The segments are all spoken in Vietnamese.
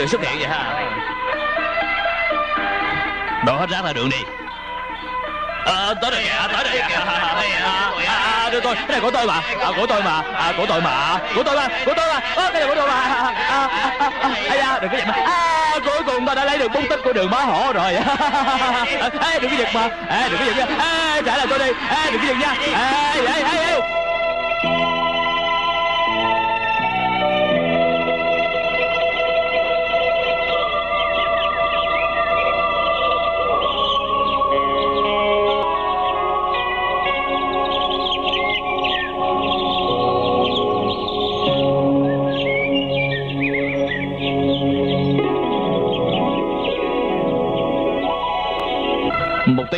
vậy siêu xuất hiện vậy ha. Đổ hết rác ra đường đi. À, tới đây kìa, tới đây kìa à, à, đưa tôi, cái này của tôi mà. À, Của tôi mà, à, của tôi mà. Của tôi mà, của tôi mà. À, Cái này của tôi mà. À, à, à, à, à, đừng có giật mà. À, Cuối cùng ta đã lấy được bút tích của đường bá hổ rồi. Ê, đừng có giật mà. Ê, đừng có giật nha. Ê, trả lại tôi đi. Ê, đừng có giật nha. Ê, ê, ê, ê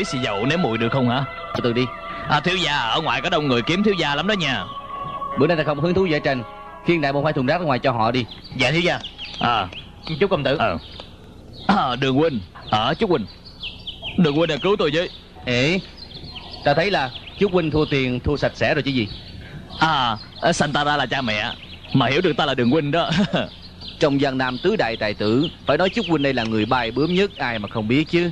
Tí xì dầu nếm mùi được không hả? Từ từ đi. À thiếu gia ở ngoài có đông người kiếm thiếu gia lắm đó nha. Bữa nay ta không hứng thú ở trên khiên đại một hai thùng rác ra ngoài cho họ đi. Dạ thiếu gia. À. Chúc công tử. Ờ. À, Đường huynh. Ở chúc huynh. Đường huynh là cứu tôi với. Ế ta thấy là chú huynh thua tiền thua sạch sẽ rồi chứ gì. À Sanh ta ra là cha mẹ. Mà hiểu được ta là đường huynh đó. Trong gian nam tứ đại tài tử phải nói chú huynh đây là người bài bướm nhất ai mà không biết chứ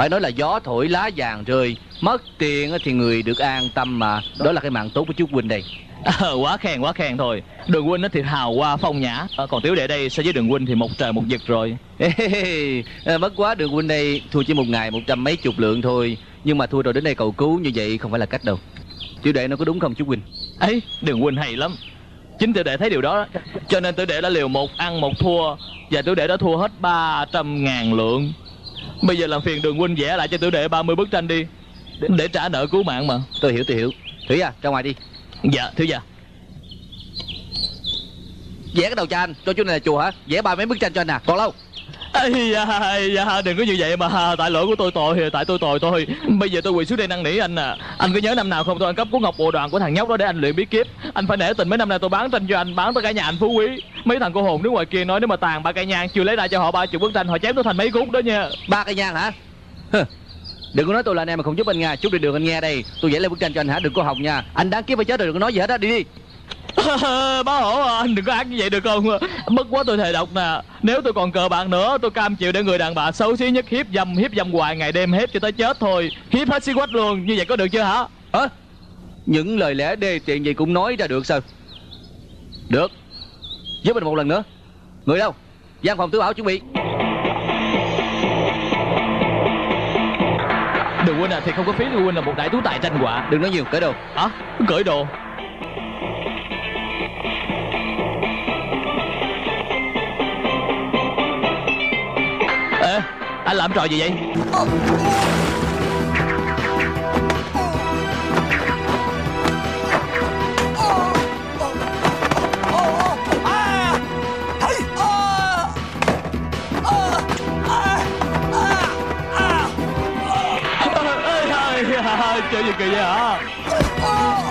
phải nói là gió thổi lá vàng rơi mất tiền thì người được an tâm mà. Đó là cái mạng tốt của chú huynh đây. À, Quá khen quá khen thôi. Đường huynh thì hào hoa phong nhã. À, Còn tiểu đệ đây so với đường huynh thì một trời một vực rồi. À, mất quá đường huynh đây thua chỉ một ngày một trăm mấy chục lượng thôi. Nhưng mà thua rồi đến đây cầu cứu như vậy không phải là cách đâu. Tiểu đệ nó có đúng không chú huynh ấy đường huynh hay lắm. Chính tiểu đệ thấy điều đó cho nên tiểu đệ đã liều một ăn một thua. Và tiểu đệ đã thua hết 300 ngàn lượng bây giờ làm phiền đường huynh vẽ lại cho tiểu đệ 30 bức tranh đi để, để trả nợ cứu mạng mà. Tôi hiểu tôi hiểu. Thủy à ra ngoài đi. Dạ thiếu gia vẽ cái đầu cho anh cho chú này là chùa hả? Vẽ ba mấy bức tranh cho anh nè còn lâu Ây da, ây da, đừng có như vậy mà. Tại lỗi của tôi tội, tại tôi tội thôi. Bây giờ tôi quỳ xuống đây năn nỉ anh à. Anh có nhớ năm nào không? Tôi ăn cắp của ngọc bộ đoàn của thằng nhóc đó để anh luyện bí kíp. Anh phải nể tình mấy năm nay tôi bán tranh cho anh Bán tới cả nhà anh phú quý. Mấy thằng cô hồn đứng ngoài kia nói nếu mà tàn ba cây nhang Chưa lấy ra cho họ ba chục bức tranh Họ chém tôi thành mấy khúc đó nha. Ba cây nhang hả? Đừng có nói tôi là anh em mà không giúp anh nghe, chút đi đường anh nghe đây. Tôi vẽ lên bức tranh cho anh hả? Đừng có học nha. Anh đáng kiếp phải chết rồi đừng có nói gì hết á. Đi đi. Bá hổ à, anh đừng có ác như vậy được không? Bất quá tôi thề độc nè. Nếu tôi còn cờ bạc nữa tôi cam chịu để người đàn bà xấu xí nhất hiếp dâm Hiếp dâm hoài ngày đêm hiếp cho tới chết thôi. Hiếp hết xí quách luôn Như vậy có được chưa hả? Hả? Những lời lẽ đê tiện gì cũng nói ra được sao? Được. Giúp mình một lần nữa. Người đâu? Gian phòng tứ bảo chuẩn bị. Đường huynh à thì không có phí Đường huynh là một đại tú tài tranh họa đừng nói nhiều cởi đồ. Hả? Cởi đồ Ê anh làm trò gì vậy Chơi gì kỳ vậy hả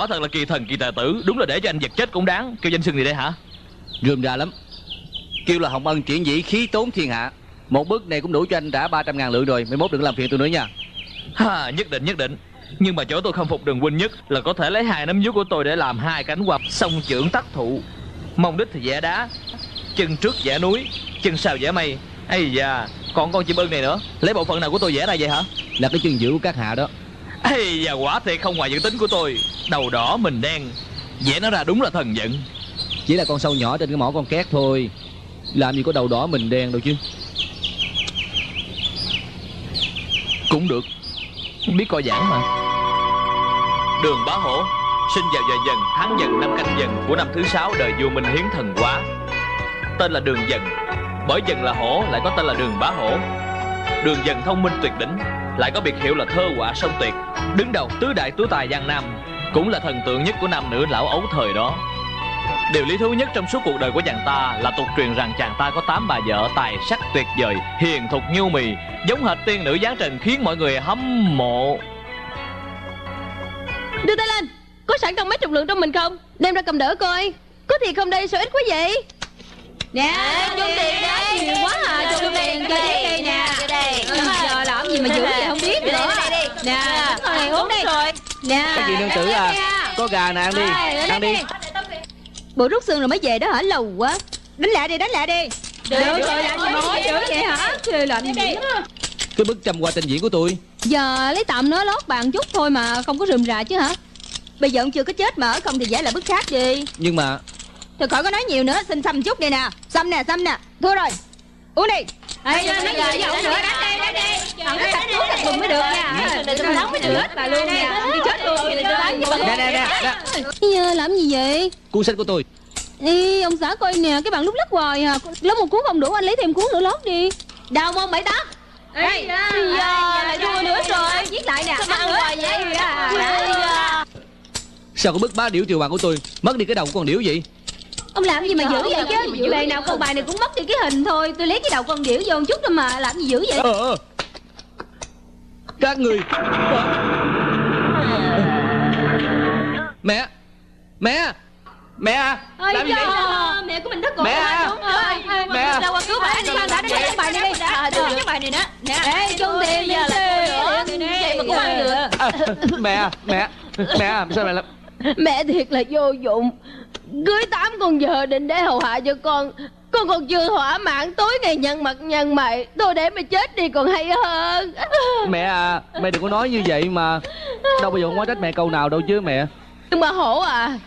quả thật là kỳ thần kỳ tài tử. Đúng là để cho anh vật chết cũng đáng. Kêu danh xưng gì đây hả? Rườm rà lắm. Kêu là hồng ân chuyển dĩ khí tốn thiên hạ. Một bức này cũng đủ cho anh trả 300 ngàn lượng rồi. Mai mốt đừng làm phiền tôi nữa nha. Ha, Nhất định nhất định. Nhưng mà chỗ tôi không phục đường huynh nhất Là có thể lấy hai nắm vuốt của tôi để làm hai cánh quạt Song trưởng tắc thụ. Mong đích thì vẽ đá chân trước vẽ núi chân sau vẽ mây. Ây da còn con chim ưng này nữa. Lấy bộ phận nào của tôi vẽ ra vậy hả? Là cái chân giữ của các hạ đó. Ây da quả thiệt không ngoài dự tính của tôi đầu đỏ mình đen. Vẽ nó ra đúng là thần giận Chỉ là con sâu nhỏ trên cái mỏ con két thôi. Làm gì có đầu đỏ mình đen đâu chứ. Cũng được. Biết coi giảng mà. Đường bá hổ sinh vào giờ dần tháng dần năm canh dần của năm thứ sáu đời vua minh hiến thần quá tên là đường dần bởi dần là hổ lại có tên là đường bá hổ. Đường dần thông minh tuyệt đỉnh lại có biệt hiệu là thơ họa song tuyệt. Đứng đầu tứ đại tú tài giang nam cũng là thần tượng nhất của nam nữ lão ấu thời đó. Điều lý thú nhất trong suốt cuộc đời của chàng ta là tục truyền rằng chàng ta có tám bà vợ tài sắc tuyệt vời, hiền thục nhu mì, giống hệt tiên nữ giáng trần khiến mọi người hâm mộ. Đưa tay lên Có sẵn trong mấy chục lượng trong mình không? Đem ra cầm đỡ coi Có thiệt không đây sao ít quá vậy? Nè chung tiền đó Nhiều quá à chung tiền cho tiếp đi. nè Giờ làm gì mà dữ vậy không biết nữa. Nè Này uống đi Nè Các chị nương tử à? Có gà nè ăn đi. Ăn đi. Bộ rút xương rồi mới về đó hả? Lâu quá. Đánh lại đi đánh lại đi. Được rồi làm gì mà hối dữ vậy hả? Trời làm gì Cái bức trăm qua trình diễn của tôi. Giờ lấy tạm nó lót bàn chút thôi mà Không có rườm rà chứ hả? Bây giờ ông chưa có chết mà Không thì vẽ lại bức khác đi. Nhưng mà Thôi khỏi có nói nhiều nữa Xin xăm chút đi nè. Xăm nè xăm nè. Thua rồi Uống đi Ê, với ông nữa đánh đi đánh đi Không có sạch thuốc sạch bùn mới được nha Tôi nóng mới được Bà luôn nè Đi chết luôn Tôi bán Nè nè nè, làm gì vậy Cuốn sách của tôi Ê, ông xã coi nè Cái bạn lúc lắc hoài à Lót một cuốn không đủ anh lấy thêm cuốn nữa lót đi Đau mông bảy tóc Ê, giờ lại thua nữa rồi Viết lại nè Sao ăn hoài vậy Sao có bức bá điểu triều hoàng của tôi Mất đi cái đầu của con điểu vậy Ông làm gì mà dữ vậy chứ? Bài nào con bài này cũng mất đi cái hình thôi. Tôi lấy cái đầu con điểu vô một chút thôi mà Làm gì dữ vậy? Ờ ờ. Các người Mẹ Mẹ Mẹ à Ôi Làm gì vậy? Mẹ của mình thất cổ Mẹ à. đúng rồi. Mẹ à. Đâu qua cứu bà đi Đã đánh cái bài này đi Đưa cái bài này nữa Nè. Ê chung tiền đi Vậy mà cũng ăn được. À, Mẹ à Mẹ Mẹ à Sao mẹ làm Mẹ thiệt là vô dụng Cưới tám con vợ định để hầu hạ cho con. Con còn chưa thỏa mãn tối ngày nhân mặt nhân mày Tôi để mày chết đi còn hay hơn. Mẹ à Mẹ đừng có nói như vậy mà. Đâu bao giờ không có trách mẹ câu nào đâu chứ mẹ. Nhưng mà hổ à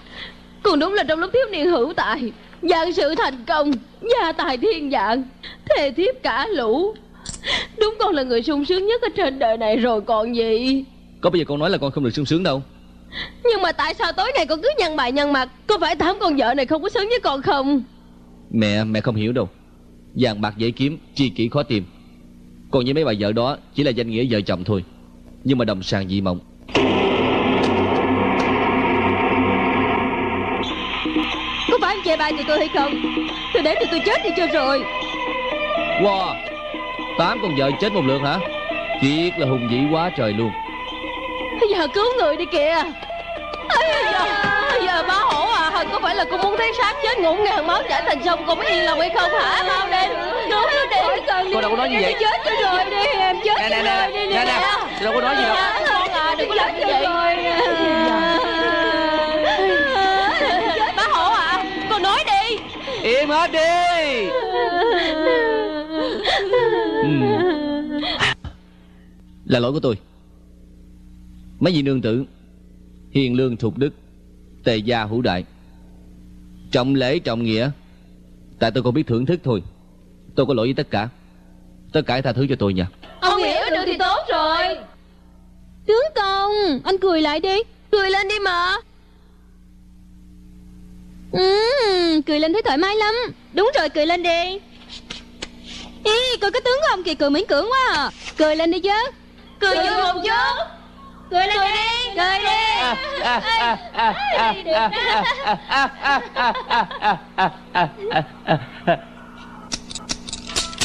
Con đúng là trong lúc thiếu niên hữu tài Dạng sự thành công Gia tài thiên dạng Thề thiếp cả lũ. Đúng con là người sung sướng nhất ở trên đời này rồi còn gì. Có bao giờ con nói là con không được sung sướng đâu Nhưng mà tại sao tối ngày con cứ nhân bài nhân mặt? Có phải tám con vợ này không có sướng với con không? Mẹ mẹ không hiểu đâu. Vàng bạc dễ kiếm Chi kỷ khó tìm. Còn với mấy bà vợ đó Chỉ là danh nghĩa vợ chồng thôi. Nhưng mà đồng sàng dị mộng. Có phải em chê bai tụi tôi hay không? Tôi để tụi tôi chết đi cho rồi. Wow Tám con vợ chết một lượt hả? Thiệt là hùng vĩ quá trời luôn. Bây giờ cứu người đi kìa Bây giờ, bá hổ à Hằng có phải là cô muốn thấy xác chết ngổn ngang máu chảy thành sông Cô mới yên lòng hay không hả Mau lên Cứu nó đi Cô đâu có nói như vậy. Chết cho rồi đi Em chết Nè, nè, nè, đi nè, nè. Đâu có nói gì đâu. Con à đừng có làm như vậy Bá hổ à Con nói đi Im hết đi Ừ. Là lỗi của tôi Mấy vị nương tử Hiền lương thục đức Tề gia hữu đại. Trọng lễ trọng nghĩa Tại tôi không biết thưởng thức thôi. Tôi có lỗi với tất cả. Tất cả tha thứ cho tôi nha. Ông hiểu được thì tốt rồi. Tướng công Anh cười lại đi. Cười lên đi mà. Ừ, Cười lên thấy thoải mái lắm. Đúng rồi cười lên đi. Ý, coi cái tướng của ông kìa cười miễn cưỡng quá à. Cười lên đi chứ. Cười vô một chút Cười lên đi Cười đi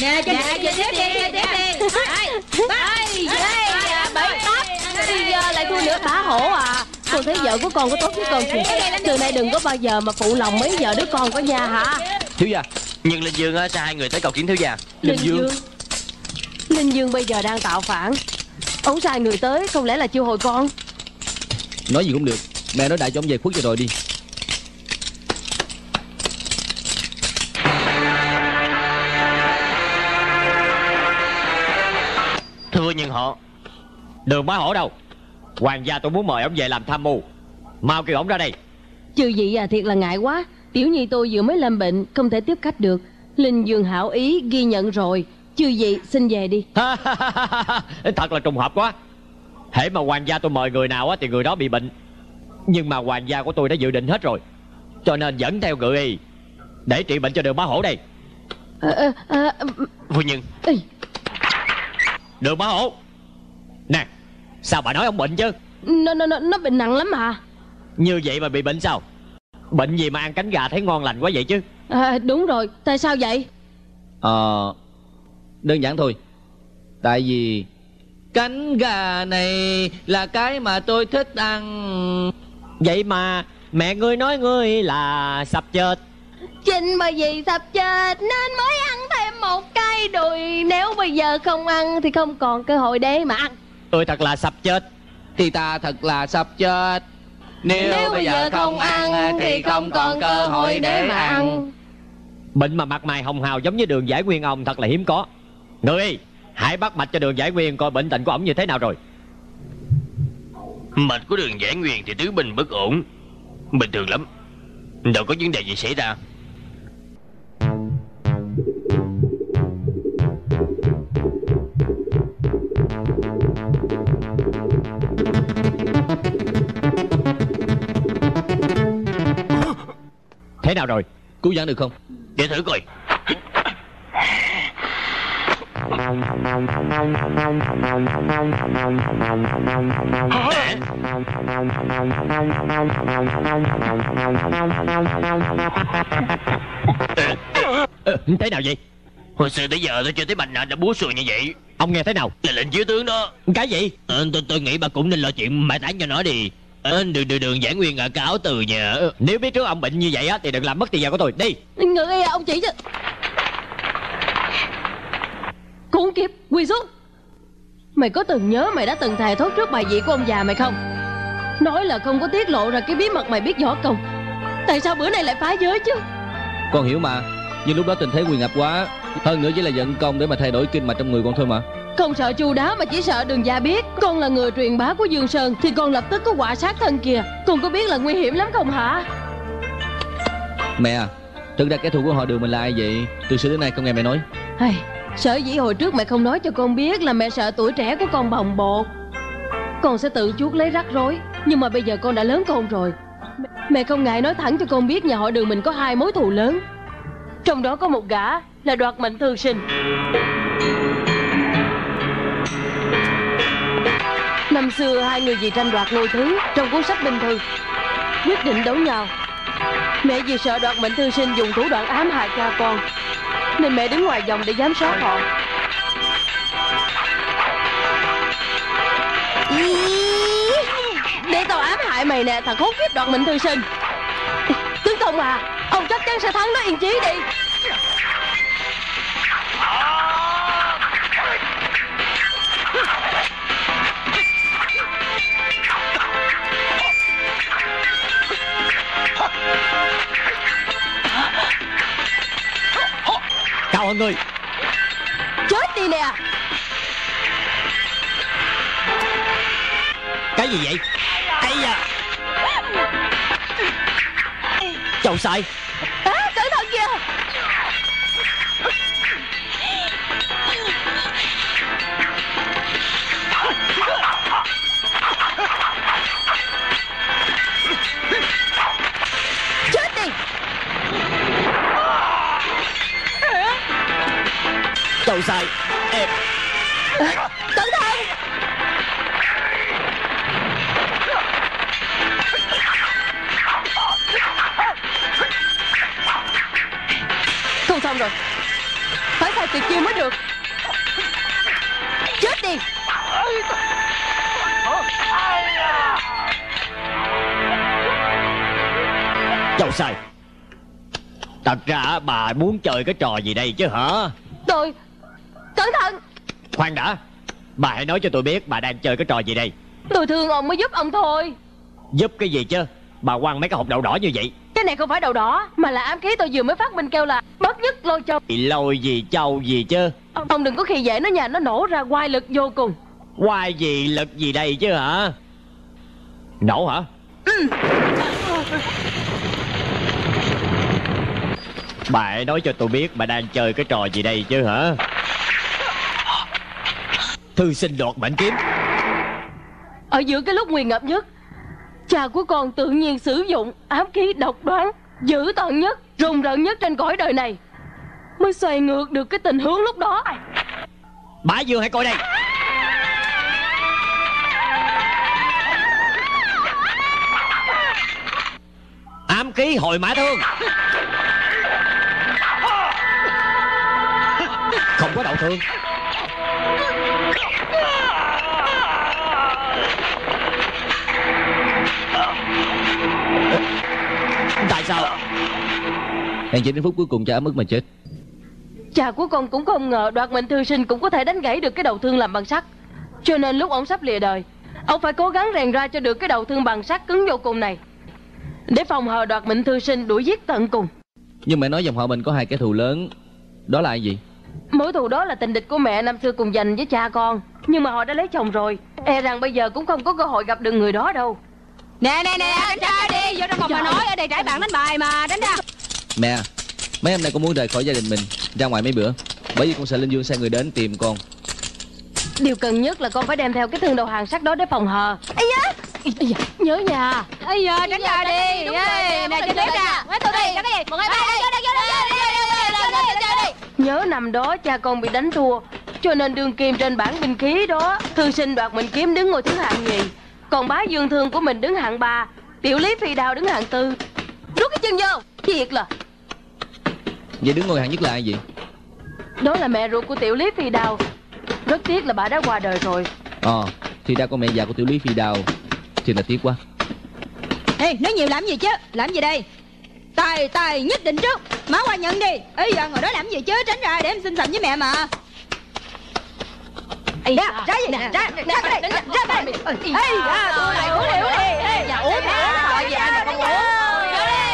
Nè, cho nè, cho tiếp đi, cho tiếp đi. Đây, đây, bảy tóc Bây giờ lại thua nữa bá hổ à. Con thấy vợ của con có tốt với con kìa. Từ nay đừng có bao giờ mà phụ lòng mấy vợ đứa con của nhà hả? Thiếu gia Nhưng Linh Dương á, sao hai người tới cầu kiến thiếu gia. Linh Dương. Linh Dương bây giờ đang tạo phản Ông sai người tới Không lẽ là chiêu hồi con? Nói gì cũng được Mẹ nói đại cho ông về khuất cho rồi đi. Thưa nhân họ Đường má hổ đâu. Hoàng gia tôi muốn mời ông về làm tham mưu. Mau kêu ông ra đây. Chư vị à thiệt là ngại quá. Tiểu nhi tôi vừa mới lâm bệnh Không thể tiếp khách được. Linh Dương hảo ý ghi nhận rồi. Chư vị xin về đi. Thật là trùng hợp quá. Hễ mà hoàng gia tôi mời người nào á Thì người đó bị bệnh. Nhưng mà hoàng gia của tôi đã dự định hết rồi. Cho nên dẫn theo ngự y Để trị bệnh cho đường bá hổ đây. À, à, à, Phu nhân. Ê. Đường bá hổ. Nè Sao bà nói ông bệnh chứ? Nó, nó, nó, nó bệnh nặng lắm à Như vậy mà bị bệnh sao? Bệnh gì mà ăn cánh gà thấy ngon lành quá vậy chứ? À, Đúng rồi. Tại sao vậy? Ờ Đơn giản thôi. Tại vì Cánh gà này là cái mà tôi thích ăn. Vậy mà mẹ ngươi nói ngươi là sập chết. Chính bởi vì sập chết nên mới ăn thêm một cây đùi. Nếu bây giờ không ăn thì không còn cơ hội để mà ăn. Tôi thật là sập chết. Thì ta thật là sắp chết. Nếu, Nếu bây giờ không ăn Thì không còn cơ hội để mà ăn. Bệnh mà mặt mày hồng hào giống như đường giải nguyên ông thật là hiếm có Ngươi Hãy bắt mạch cho đường giải nguyên coi bệnh tình của ổng như thế nào rồi. Mạch của đường giải nguyên thì tứ bình bất ổn. Bình thường lắm. Đâu có vấn đề gì xảy ra. Thế nào rồi? Cứu giãn được không? Để thử coi Ờ, Thế nào vậy? Hồi xưa tới giờ tôi chưa thấy bạch nào đã búa sùi như vậy. Ông nghe thế nào? Là lệnh chiếu tướng đó. Cái gì? Ờ, tôi, tôi nghĩ bà cũng nên lo chuyện mai táng cho nó đi. Ờ, đường, đường, đường giải nguyên à cáo từ nhà. Nếu biết trước ông bệnh như vậy á Thì đừng làm mất tiền giờ của tôi. Đi. Ngự ông chỉ cho Khốn kiếp Quỳ xuống Mày có từng nhớ mày đã từng thề thốt trước bài vị của ông già mày không? Nói là không có tiết lộ ra cái bí mật mày biết võ công. Tại sao bữa nay lại phá giới chứ? Con hiểu mà. Nhưng lúc đó tình thế nguy ngập quá. Hơn nữa chỉ là giận công để mà thay đổi kinh mạch trong người con thôi mà. Không sợ chu đáo mà chỉ sợ đường gia biết. Con là người truyền bá của Dương Sơn Thì con lập tức có quả sát thân kìa. Con có biết là nguy hiểm lắm không hả? Mẹ à Thực ra kẻ thù của họ đường mình là ai vậy? Từ xưa đến nay không nghe mẹ nói. Hay, Sở dĩ hồi trước mẹ không nói cho con biết Là mẹ sợ tuổi trẻ của con bồng bột. Con sẽ tự chuốc lấy rắc rối Nhưng mà bây giờ con đã lớn con rồi. Mẹ, không ngại nói thẳng cho con biết Nhà họ đường mình có hai mối thù lớn. Trong đó có một gã là đoạt mệnh thường sinh. Năm xưa hai người vì tranh đoạt ngôi thứ Trong cuốn sách bình thư Quyết định đấu nhau. Mẹ vì sợ đoạt mệnh thư sinh dùng thủ đoạn ám hại cha con. Nên mẹ đứng ngoài vòng để giám sát họ. Để tao ám hại mày nè, Thằng khốn kiếp đoạt mệnh thư sinh. Tướng Công à Ông chắc chắn sẽ thắng nó yên chí đi. Cao hơn ngươi Chết đi nè. Cái gì vậy? Ây da Châu sai à, Cẩn thận kìa tuyệt chiêu mới được. Chết đi. Châu sai Thật ra bà muốn chơi cái trò gì đây chứ hả? Tôi Cẩn thận. Khoan đã. Bà hãy nói cho tôi biết bà đang chơi cái trò gì đây. Tôi thương ông mới giúp ông thôi. Giúp cái gì chứ? Bà quăng mấy cái hộp đậu đỏ như vậy Cái này không phải đầu đỏ Mà là ám khí tôi vừa mới phát minh kêu là Bất nhất lôi châu. Lôi gì châu gì chứ? Ông, ông đừng có khi dễ nó nhà nó nổ ra quai lực vô cùng. Quay gì lực gì đây chứ hả? Nổ hả? Bà hãy nói cho tôi biết bà đang chơi cái trò gì đây chứ hả? Thư sinh đoạt mệnh kiếm. Ở giữa cái lúc nguy ngập nhất Cha của con tự nhiên sử dụng ám khí độc đoán Dữ tợn nhất, rùng rợn nhất trên cõi đời này. Mới xoay ngược được cái tình huống lúc đó. Bà Dương hãy coi đây. Ám khí hồi mã thương. Không có đậu thương. Tại sao? Hèn chỉ đến phút cuối cùng cha ấm ức mà chết. Cha của con cũng không ngờ đoạt mệnh thư sinh cũng có thể đánh gãy được cái đầu thương làm bằng sắt. Cho nên lúc ông sắp lìa đời Ông phải cố gắng rèn ra cho được cái đầu thương bằng sắt cứng vô cùng này. Để phòng hờ đoạt mệnh thư sinh đuổi giết tận cùng. Nhưng mẹ nói dòng họ mình có hai kẻ thù lớn Đó là ai gì Mối thù đó là tình địch của mẹ năm xưa cùng dành với cha con Nhưng mà họ đã lấy chồng rồi. E rằng bây giờ cũng không có cơ hội gặp được người đó đâu Nè nè nè đánh ra đi. Vô trong phòng mà nói ở đây trải bạn đánh bài mà Đánh ra Mẹ Mấy hôm nay con muốn rời khỏi gia đình mình Ra ngoài mấy bữa Bởi vì con sợ Linh Dương sai người đến tìm con. Điều cần nhất là con phải đem theo cái thương đầu hàng sắt đó để phòng hờ. Ây da! Nhớ nhà. Ây da tránh ra đi. Nè cho tiếp ra Mấy tôi đi. cái gì vô đây Nhớ năm đó cha con bị đánh thua Cho nên đường kim trên bảng binh khí đó Thư sinh đoạt mình kiếm đứng ngôi thứ hạng nhì Còn bá dương thương của mình đứng hạng ba Tiểu lý phi đào đứng hạng tư. Rút cái chân vô Thiệt là. Vậy đứng ngồi hạng nhất là ai vậy? Đó là mẹ ruột của tiểu lý phi đào. Rất tiếc là bà đã qua đời rồi. Ờ Thì ra con mẹ già của tiểu lý phi đào Thì là tiếc quá. Ê nói nhiều làm gì chứ? Làm gì đây? Tài tài nhất định trước. Má qua nhận đi. Ê giờ ngồi đó làm gì chứ? Tránh ra để em xin sầm với mẹ mà Ây da, ra gì nè Ra ra đây Ra đây Ê ra tôi này uống đi uống đi Ê dạ uống mà uống Hỏi gì mà không uống Vô đi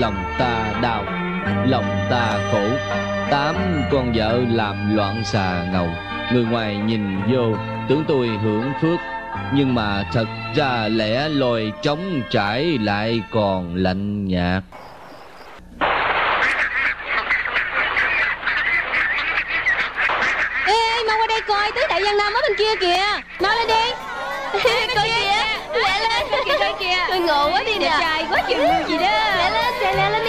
Lòng ta đau Lòng ta khổ Tám con vợ làm loạn xà ngầu. Người ngoài nhìn vô Tưởng tôi hưởng phước. Nhưng mà thật ra lẽ loi trống trải lại còn lạnh nhạt. Ê, ê, mau qua đây coi, tứ đại giang nam ở bên kia kìa. Mau lên đi. Coi kìa, lẹ lên Coi kìa, coi kìa Tôi ngộ quá đi nè. trai quá chừng gì đó. Lẹ lên, lẹ lên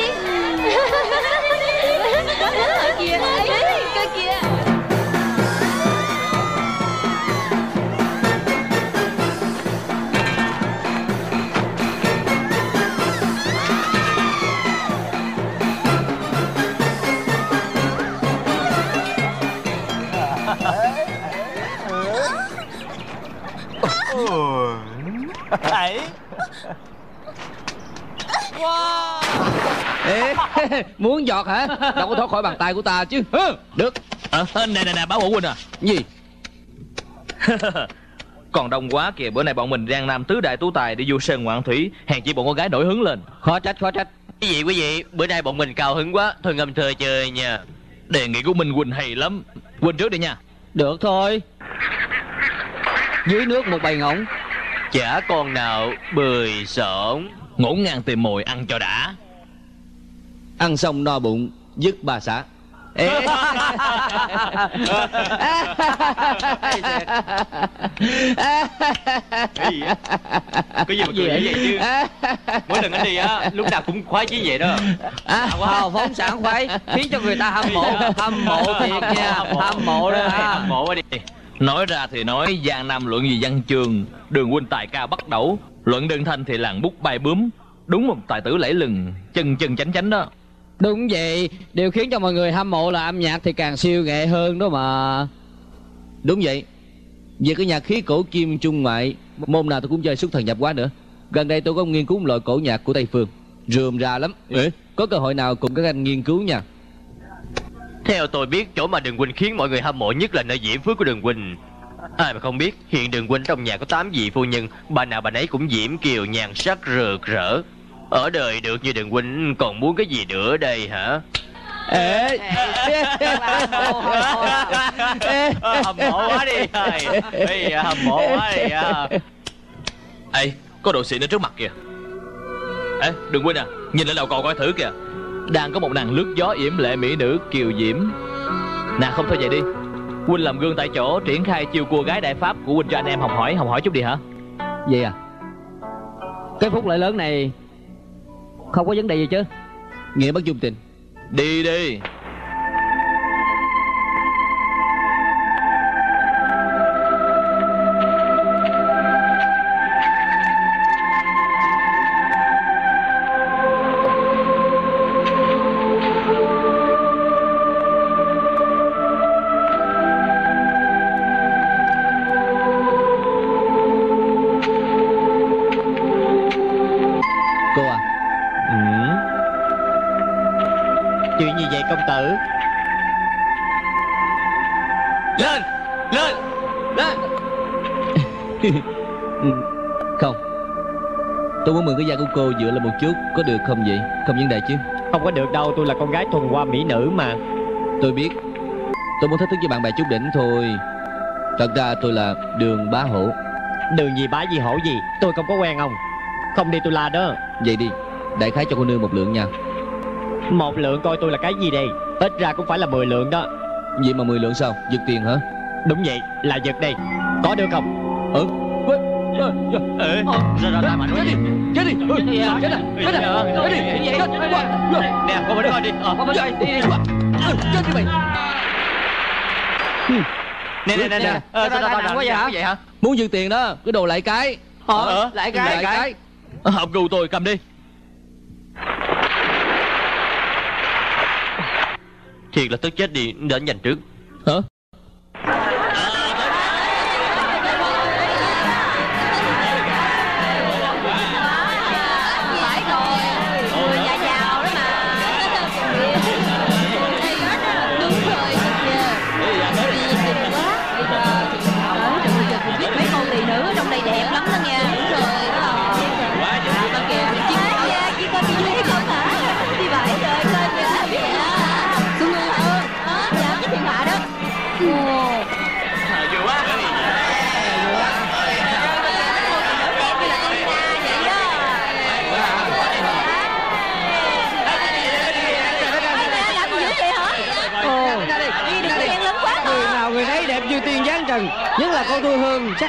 muốn giọt hả? Đâu có thoát khỏi bàn tay của ta chứ. Hứ, Được. Ờ, nè nè nè báo hộ huynh à. Gì? Còn đông quá kìa Bữa nay bọn mình Giang Nam tứ đại tú tài đi du sơn ngoạn thủy Hèn chỉ bọn con gái nổi hứng lên. Khó trách khó trách. Quý vị quý vị Bữa nay bọn mình cao hứng quá Thôi ngâm thơ chơi nha. Đề nghị của Minh Huynh hay lắm. Huynh trước đi nha. Được thôi. Dưới nước một bầy ngỗng. Chả con nào bười sổn Ngổn ngang tìm mồi ăn cho đã Ăn xong no bụng Dứt ba xã Ê. Cái gì á Cái gì mà cười như vậy chứ? Mỗi lần anh đi á Lúc nào cũng khoái chí vậy đó. À, hào phóng sảng khoái khiến cho người ta hâm mộ hâm mộ thiệt nha hâm mộ. đó. Ha Hâm mộ đi. Nói ra thì nói Giang Nam luận gì văn trường Đường huynh tài ca bắt đầu. Luận đơn thanh thì làng bút bay bướm Đúng một tài tử lẫy lừng Chân chân chánh chánh đó Đúng vậy Điều khiến cho mọi người hâm mộ là âm nhạc thì càng siêu nghệ hơn đó mà. Đúng vậy về cái nhạc khí cổ kim trung ngoại môn nào tôi cũng chơi suốt thần nhập quá nữa. Gần đây tôi có nghiên cứu một loại cổ nhạc của tây phương. Rườm rà lắm. Có cơ hội nào cùng các anh nghiên cứu nha? Theo tôi biết chỗ mà Đường Huynh khiến mọi người hâm mộ nhất là nơi diễm phước của Đường Huynh Ai mà không biết hiện Đường Huynh trong nhà có 8 vị phu nhân. Bà nào bà nấy cũng diễm kiều nhan sắc rực rỡ Ở đời được như Đường Huynh còn muốn cái gì nữa đây hả? Ê. Hâm mộ quá. Đi Ê, hâm mộ quá đi à. Ê có đồ xịn ở trước mặt kìa. Ê đừng quên à Nhìn lên đầu cầu coi thử kìa. Đang có một nàng lướt gió yểm lệ mỹ nữ kiều diễm. Nè không thôi vậy đi. Huynh làm gương tại chỗ triển khai chiêu cua gái đại pháp của Huynh cho anh em học hỏi học hỏi chút đi hả? Vậy à. Cái phúc lợi lớn này không có vấn đề gì chứ? Nghĩa bất dung tình Đi đi. Cô à chuyện gì vậy công tử? Lên! Lên! Lên! Không. Tôi muốn mượn cái da của cô dựa lên một chút Có được không vậy? Không vấn đề chứ. Không có được đâu tôi là con gái thuần hoa mỹ nữ mà. Tôi biết. Tôi muốn thách thức với bạn bè chút đỉnh thôi. Thật ra tôi là đường bá hổ. Đường gì bá gì hổ gì tôi không có quen ông. Không đi tôi la đó. Vậy đi Đại khái cho cô nương một lượng nha một lượng coi tôi là cái gì đây? Ít ra cũng phải là 10 lượng đó. Vậy mà 10 lượng sao? Giật tiền hả? Đúng vậy là giật đây. Có được không? Ừ. Ra ra ra mà nói đi Chết đi. Ừ, Chết đi? Chết đi. Chết đi. Chết đi. Chết đi. Nè qua bên đó đi. Ờ Chết đi. Đi đi Chết đi. Mày. Nè nè nè nè. Ờ sao sao sao vậy hả? Muốn dư tiền đó Cứ đồ lại cái. Ờ. Lại cái Lại cái. Hợp gu tôi cầm đi Thiệt là tức chết đi Đến dành trước. Hả?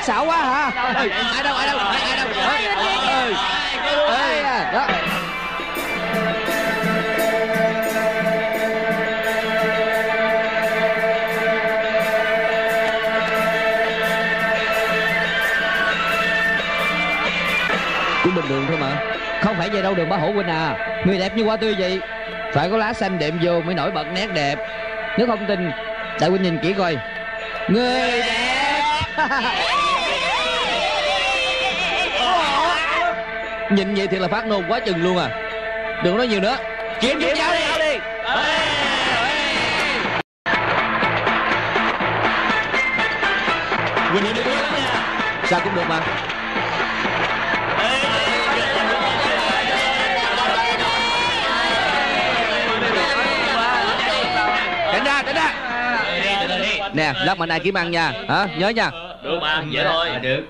Sảo quá hả? Ai đâu ai đâu Ai đâu. Ê, à, đó. Cũng bình thường thôi mà. Không phải vậy đâu đường bá hổ huynh à. Người đẹp như hoa tươi vậy. Phải có lá xanh đệm vô mới nổi bật nét đẹp. Nếu không tin đại huynh nhìn kỹ coi. Người đẹp Nhìn vậy thì là phát nôn quá chừng luôn à. Đừng nói nhiều nữa. Kiếm kiếm giáo đi. Quỳnh đi đi lắm nha. Sao cũng được mà. Tránh ra tránh ra. Nè lát mạnh ai kiếm ăn nha. Hả? Nhớ nha. Được mà vậy thôi. Được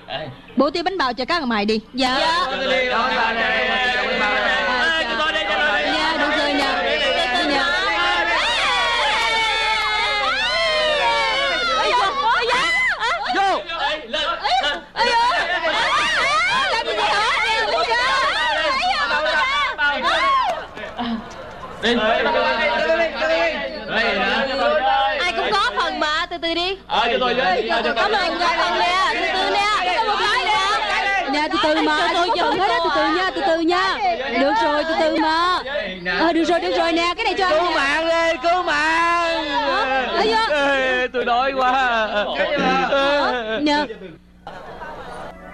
Bộ tiêu bánh bao cho các mày đi Dạ Dạ được rồi nha Dạ Dạ. Vô? Ây da. Ai cũng có phần mà, từ từ đi Ờ cho tôi với Có phần, có phần nè, từ từ nè nè Nè, từ từ mà, tôi chờ hết á, từ từ nha, từ từ nha. Được rồi, từ từ mà. Ờ, được rồi, được rồi nè, cái này cho anh Cứu mạng đi cứu mạng. Ê, Tôi đói quá. Nè.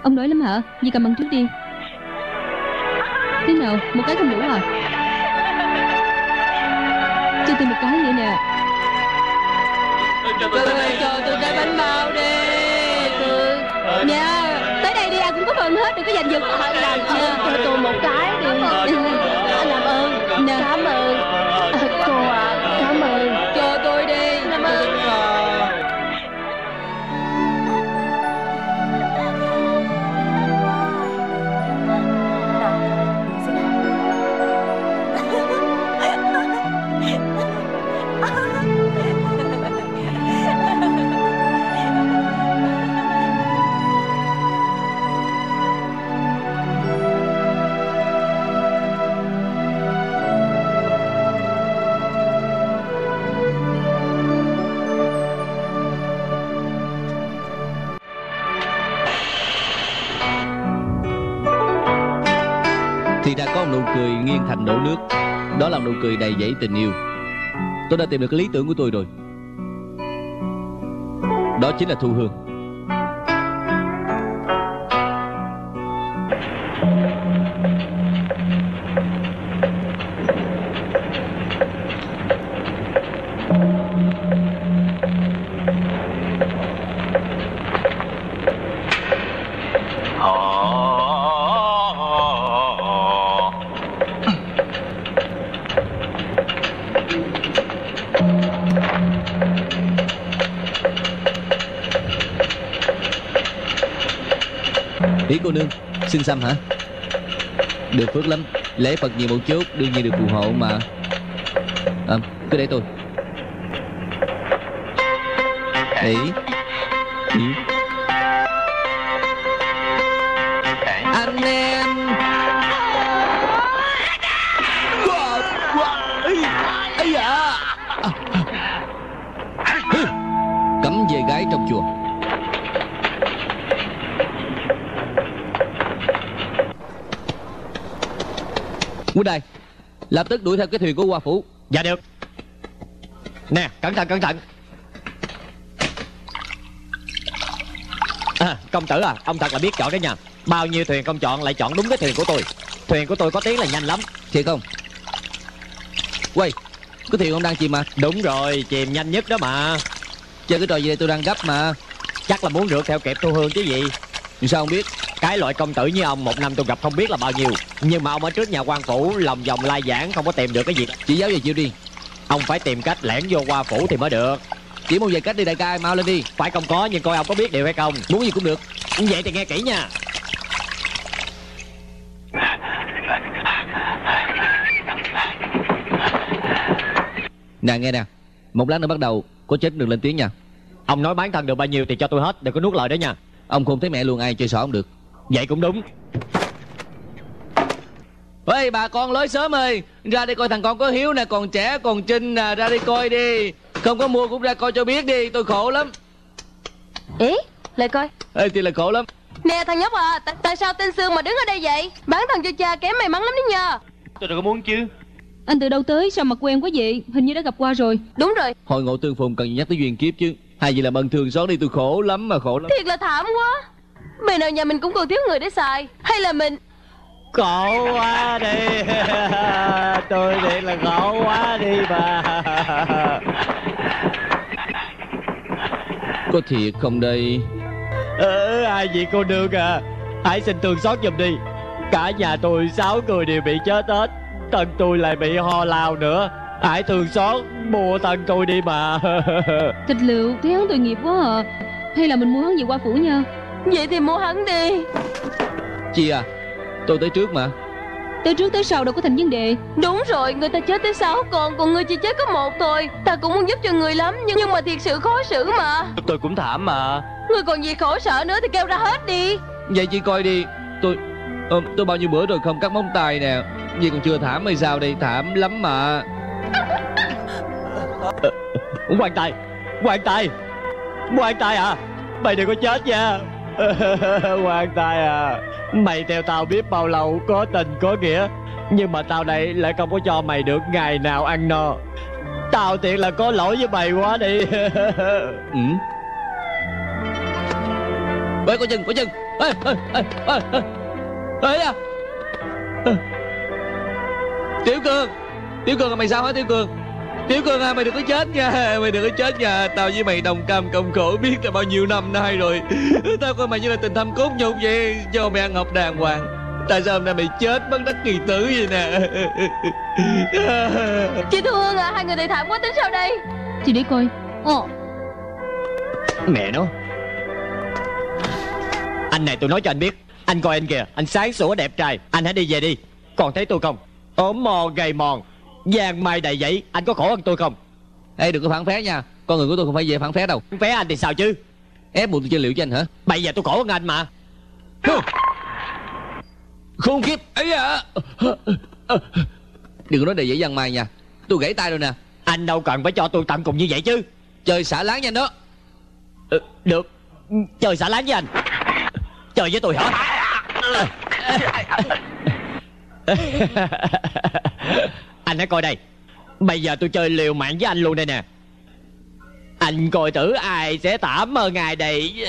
Ông đói lắm hả? Di cầm bằng trước đi. Thế nào? Một cái không đủ à? Cho tôi một cái nữa nè. Cho tôi cái bánh bao đi Nha phần hết Đừng có giành giật Làm. Ơn cho tôi một cái đi. Anh làm ơn. Cảm ơn. Cô à Cảm cười nghiêng thành đổ nước. Đó là nụ cười đầy dẫy tình yêu. Tôi đã tìm được cái lý tưởng của tôi rồi. Đó chính là Thu Hương. Xăm hả? Được phước lắm. Lễ Phật nhiều một chút Đương nhiên được phù hộ mà. À, Cứ để tôi. Ý. Ý Lập tức đuổi theo cái thuyền của Hoa Phủ. Dạ được. Nè cẩn thận cẩn thận. À, Công tử à Ông thật là biết chọn cái nhà Bao nhiêu thuyền công chọn lại chọn đúng cái thuyền của tôi. Thuyền của tôi có tiếng là nhanh lắm. Thiệt không? Quay Cái thuyền ông đang chìm mà. Đúng rồi chìm nhanh nhất đó mà. Chơi cái trò gì đây tôi đang gấp mà. Chắc là muốn rượt theo kịp thu hương chứ gì. Sao không biết Cái loại công tử như ông một năm tôi gặp không biết là bao nhiêu. Nhưng mà ông ở trước nhà quan phủ Lòng vòng lai giảng không có tìm được cái gì. Chỉ giáo về chịu đi. Ông phải tìm cách lẻn vô qua phủ thì mới được. Chỉ một vài cách đi đại ca mau lên đi. Phải không có nhưng coi ông có biết điều hay không. Muốn gì cũng được. Vậy thì nghe kỹ nha. Nè nghe nè. Một lát nữa bắt đầu Có chết đừng lên tiếng nha. Ông nói bán thân được bao nhiêu thì cho tôi hết Đừng có nuốt lời đó nha. Ông không thấy mẹ luôn ai chơi xỏ không được Vậy cũng đúng. Ê bà con lối sớm ơi Ra đây coi thằng con có hiếu nè Còn trẻ còn trinh nè Ra đây coi đi. Không có mua cũng ra coi cho biết đi Tôi khổ lắm. Ý Lại coi. Ê thì là khổ lắm. Nè thằng nhóc à tại, tại sao tên Sương mà đứng ở đây vậy? Bán thân cho cha kém may mắn lắm đấy nha Tôi đâu có muốn chứ. Anh từ đâu tới sao mặt quen quá vậy? Hình như đã gặp qua rồi. Đúng rồi. Hội ngộ tương phùng cần nhắc tới duyên kiếp chứ. Hay gì là ân thường xót đi tôi khổ lắm mà khổ lắm. Thiệt là thảm quá Bây nào nhà mình cũng còn thiếu người để xài. Hay là mình Khổ quá đi. Tôi thiệt là khổ quá đi bà Có thiệt không đây? Ừ, Ai vậy cô nương à? Hãy xin thương xót giùm đi. Cả nhà tôi sáu người đều bị chết hết. Thân tôi lại bị ho lao nữa. Hãy thương xót mua thân tôi đi mà. Thịt liệu thấy hắn tội nghiệp quá à. Hay là mình mua hắn về qua phủ nha Vậy thì mua hắn đi Chị à Tôi tới trước mà Tới trước tới sau đâu có thành vấn đề Đúng rồi người ta chết tới 6 con Còn người chỉ chết có một thôi Ta cũng muốn giúp cho người lắm Nhưng, nhưng mà thiệt sự khó xử mà Tôi cũng thảm mà Người còn gì khổ sở nữa thì kêu ra hết đi Vậy chị coi đi Tôi ờ, tôi bao nhiêu bữa rồi không cắt móng tay nè Vậy còn chưa thảm hay sao đây Thảm lắm mà Quan tài Quan tài Quan tài à Mày đừng có chết nha Quan tài à. Mày theo tao biết bao lâu Có tình có nghĩa, Nhưng mà tao đây lại không có cho mày được ngày nào ăn no. Tao thiệt là có lỗi với mày quá đi. Ừ. Ê có chừng có chừng. Ê ê ê ê ê. Ê à Tiểu Cường. Tiểu Cường là mày sao hả, Tiểu Cường? Tiểu Cương à mày đừng có chết nha. Mày đừng có chết nha. Tao với mày đồng cam cộng khổ biết là bao nhiêu năm nay rồi. Tao coi mày như là tình thâm cốt nhục vậy. Cho mày ăn học đàng hoàng. Tại sao hôm nay mày chết bất đắc kỳ tử vậy nè? Chị Thương à Hai người này thảm quá tính sao đây. Chị để coi. Ồ. Mẹ nó. Anh này tôi nói cho anh biết. Anh coi anh kìa. Anh sáng sủa đẹp trai. Anh hãy đi về đi. Còn thấy tôi không? Ốm mò gầy mòn Giang mai đầy dẫy Anh có khổ hơn tôi không? Ê đừng có phản phé nha. Con người của tôi không phải về phản phé đâu. Vé anh thì sao chứ? Ép buộc tôi chơi liệu cho anh hả? Bây giờ tôi khổ hơn anh mà. Khốn kiếp. Ấy à Đừng có nói đầy dẫy văn mai nha. Tôi gãy tay rồi nè. Anh đâu cần phải cho tôi tận cùng như vậy chứ. Chơi xả láng nha anh đó. Ừ, Được. Chơi xả láng với anh. Chơi với tôi hả Anh hãy coi đây. Bây giờ tôi chơi liều mạng với anh luôn đây nè. Anh coi thử ai sẽ tảm ở ngày đây.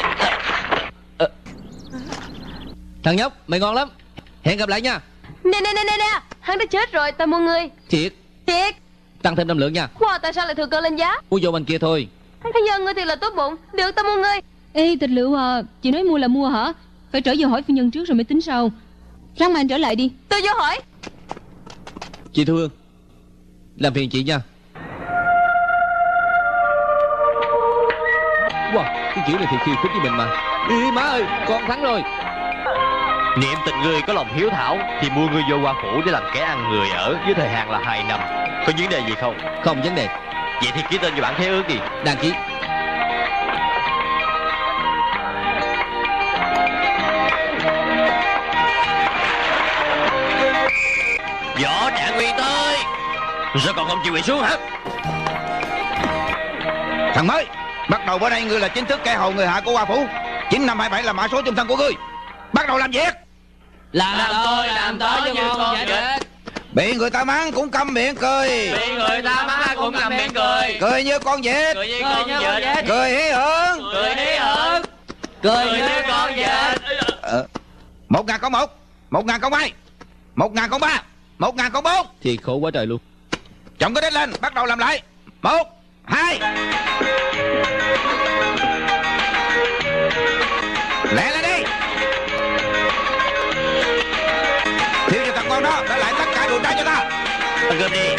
Thằng nhóc mày ngon lắm. Hẹn gặp lại nha. Nè nè nè nè nè. Hắn đã chết rồi tao mua người. Thiệt. Thiệt. Tăng thêm năm lượng nha. Wow tại sao lại thừa cơ lên giá? Mua vô bên kia thôi. Thế giờ ngươi thiệt là tốt bụng. Được tao mua ngươi Ê tịch liệu à Chị nói mua là mua hả? Phải trở vô hỏi phu nhân trước rồi mới tính sau. Ráng mà anh trở lại đi. Tôi vô hỏi. Chị Thương Làm phiền chị nha. Wow Cái kiểu này thì khiêu khích với mình mà. Ê má ơi Con thắng rồi. Niệm tình ngươi có lòng hiếu thảo Thì mua ngươi vô qua phủ để làm kẻ ăn người ở Với thời hạn là 2 năm. Có vấn đề gì không? Không vấn đề. Vậy thì ký tên vào bản khế ước đi. Đăng ký Sao còn không chịu quỳ xuống hả? Thằng mới Bắt đầu bữa nay ngươi là chính thức kẻ hầu người hạ của Hoa Phủ. 9527 là mã số chung thân của ngươi. Bắt đầu làm việc. Làm, làm tôi làm tới cho ngon vậy đấy Bị người ta mắng cũng câm miệng cười. Bị người ta mắng cũng cầm miệng cười. Cười như con vịt Cười như con vịt Cười hí hưởng. Cười hí hưởng. Cười như con vịt ờ, Một ngàn con một Một ngàn con hai Một ngàn con ba Một ngàn con bốn. Thiệt khổ quá trời luôn Chọn cái đít lên Bắt đầu làm lại. Một, Hai. Lẹ lên đi. Thiếu cho thằng con đó, để lại tất cả đồ đá cho ta. Gom đi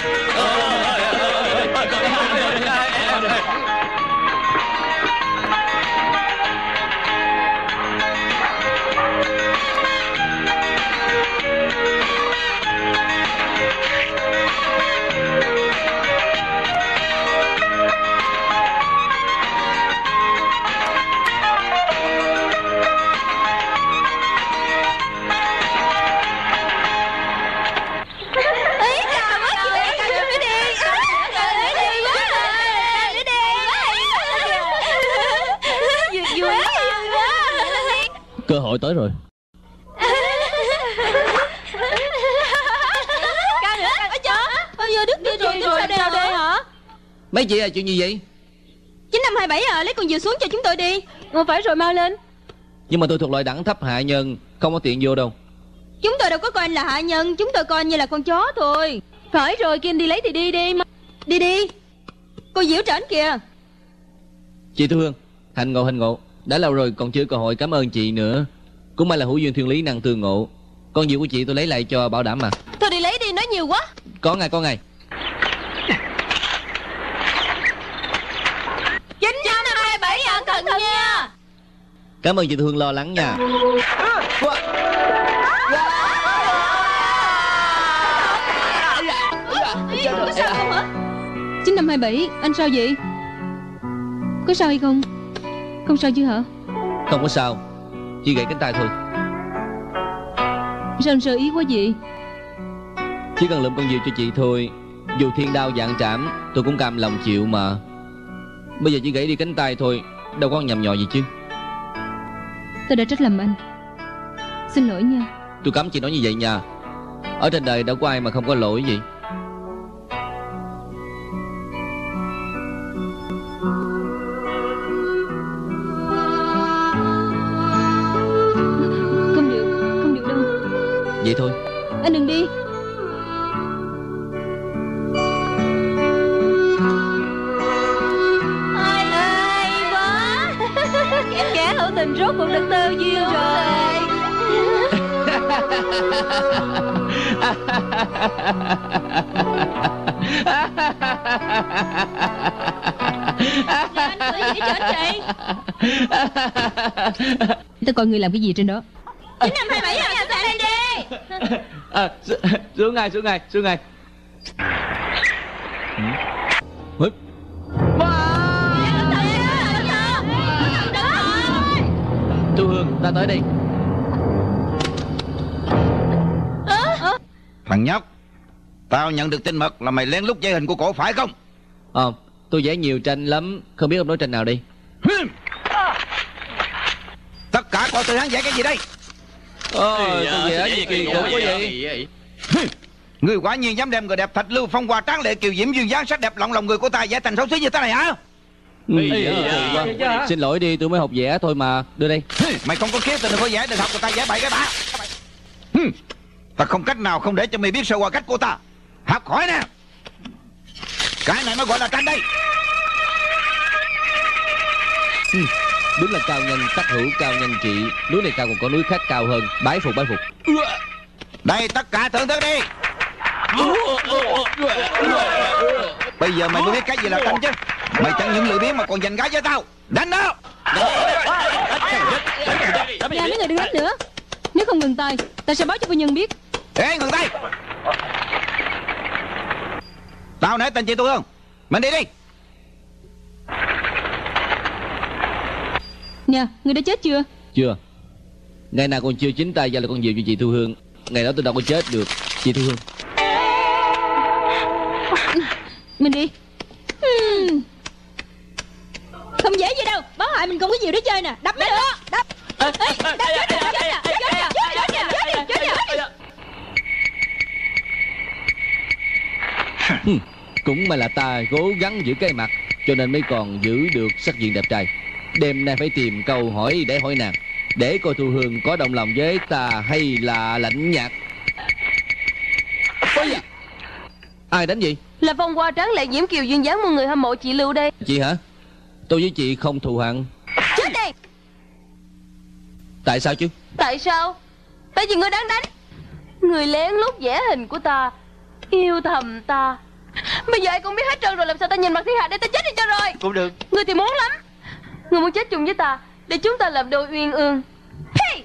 hội tới rồi. Ca nữa ca chó Bao giờ đứt đi rồi sao đây hả? Mấy chị à chuyện gì vậy? 9527 à lấy con diều xuống cho chúng tôi đi. Ngồi phải rồi mau lên. Nhưng mà tôi thuộc loại đẳng thấp hạ nhân Không có tiền vô đâu. Chúng tôi đâu có coi anh là hạ nhân Chúng tôi coi anh như là con chó thôi. Phải rồi kia anh đi lấy thì đi đi Đi đi. Cô diễu trển kìa. Chị Thương Hạnh ngộ hạnh ngộ Đã lâu rồi còn chưa cơ hội cảm ơn chị nữa Cũng may là hữu duyên thiên lý năng tương ngộ. Con diệu của chị tôi lấy lại cho bảo đảm mà. Thôi đi lấy đi nói nhiều quá. Có ngày có ngày. Chín năm hai bảy cẩn thận nha Cảm ơn chị Thương lo lắng nha. Có sao không hả 9527 Anh sao vậy? Có sao hay không? Không sao chứ hả? Không có sao Chỉ gãy cánh tay thôi. Anh sơ ý quá vậy Chỉ cần lượm con diều cho chị thôi. Dù thiên đao dạng trảm Tôi cũng cam lòng chịu mà. Bây giờ chỉ gãy đi cánh tay thôi. Đâu có nhầm nhò gì chứ. Tôi đã trách lầm anh. Xin lỗi nha. Tôi cấm chị nói như vậy nha. Ở trên đời đâu có ai mà không có lỗi gì vậy thôi. Anh đừng đi. Ai ai quá Em kẻ hữu tình rốt cuộc được tơ duyên rồi. Tôi coi người làm cái gì trên đó. 9527 à à, su- xuống ngay xuống ngay xuống ngay. Thu Hương ta tới đây Thằng nhóc Tao nhận được tin mật là mày lén lút dây hình của cổ phải không? Ờ tôi vẽ nhiều tranh lắm Không biết ông nói tranh nào đi. Tất cả coi tôi hắn vẽ cái gì đây Ờ tôi vẽ gì kỳ cục quá vậy Người quả nhiên dám đem người đẹp thạch lưu phong hòa tráng lệ kiều diễm duyên dáng sắc đẹp lộng lòng người của ta vẽ thành xấu xí như thế này hả? Ừ, dạ, dạ. Xin lỗi đi tôi mới học vẽ thôi mà. Đưa đây Mày không có khiếu thì đừng có vẽ đừng học của ta vẽ bậy cái bả. Ta không cách nào không để cho mày biết sơ qua cách của ta. Học hỏi nè. Cái này mới gọi là tranh đây Đúng là cao nhân tác hữu cao nhân trị. Núi này cao còn có núi khác cao hơn. Bái phục bái phục. Đây tất cả thưởng thức đi. Bây giờ mày mới biết cái gì là tranh chứ. Mày chẳng những lười biếng mà còn giành gái với tao. Đánh đó Dạ mấy người đừng đánh nữa. Nếu không ngừng tay Ta sẽ báo cho phu nhân biết. Ê ngừng tay. Tao nể tình chị tôi không? Mình đi đi Nè người đã chết chưa? Chưa. Ngày nào còn chưa chín tay ra là con diều cho chị Thu Hương. Ngày đó tôi đâu có chết được. Chị Thu Hương. Mình đi. Không dễ gì đâu. Báo hại mình không có nhiều để chơi nè. Đập mới được. Đập. Ê, đập chết nè, chết nè, chết nè, chết nè, chết nè, chết nè, chết nè. Hừm, Cũng may là ta cố gắng giữ cái mặt Cho nên mới còn giữ được sắc diện đẹp trai Đêm nay phải tìm câu hỏi để hỏi nàng. Để coi Thu Hương có đồng lòng với ta hay là lạnh nhạt Ôi da! Ai đánh gì? Là phong hoa tráng lệ diễm kiều duyên dáng một người hâm mộ chị Lưu đây. Chị hả? Tôi với chị không thù hận. Chết đi! Tại sao chứ? Tại sao? Tại vì người đáng đánh. Người lén lút vẽ hình của ta Yêu thầm ta. Bây giờ ai cũng biết hết trơn rồi Làm sao ta nhìn mặt thiên hạ để ta chết đi cho rồi? Cũng được. Người thì muốn lắm Người muốn chết chung với ta Để chúng ta làm đôi uyên ương. Hey!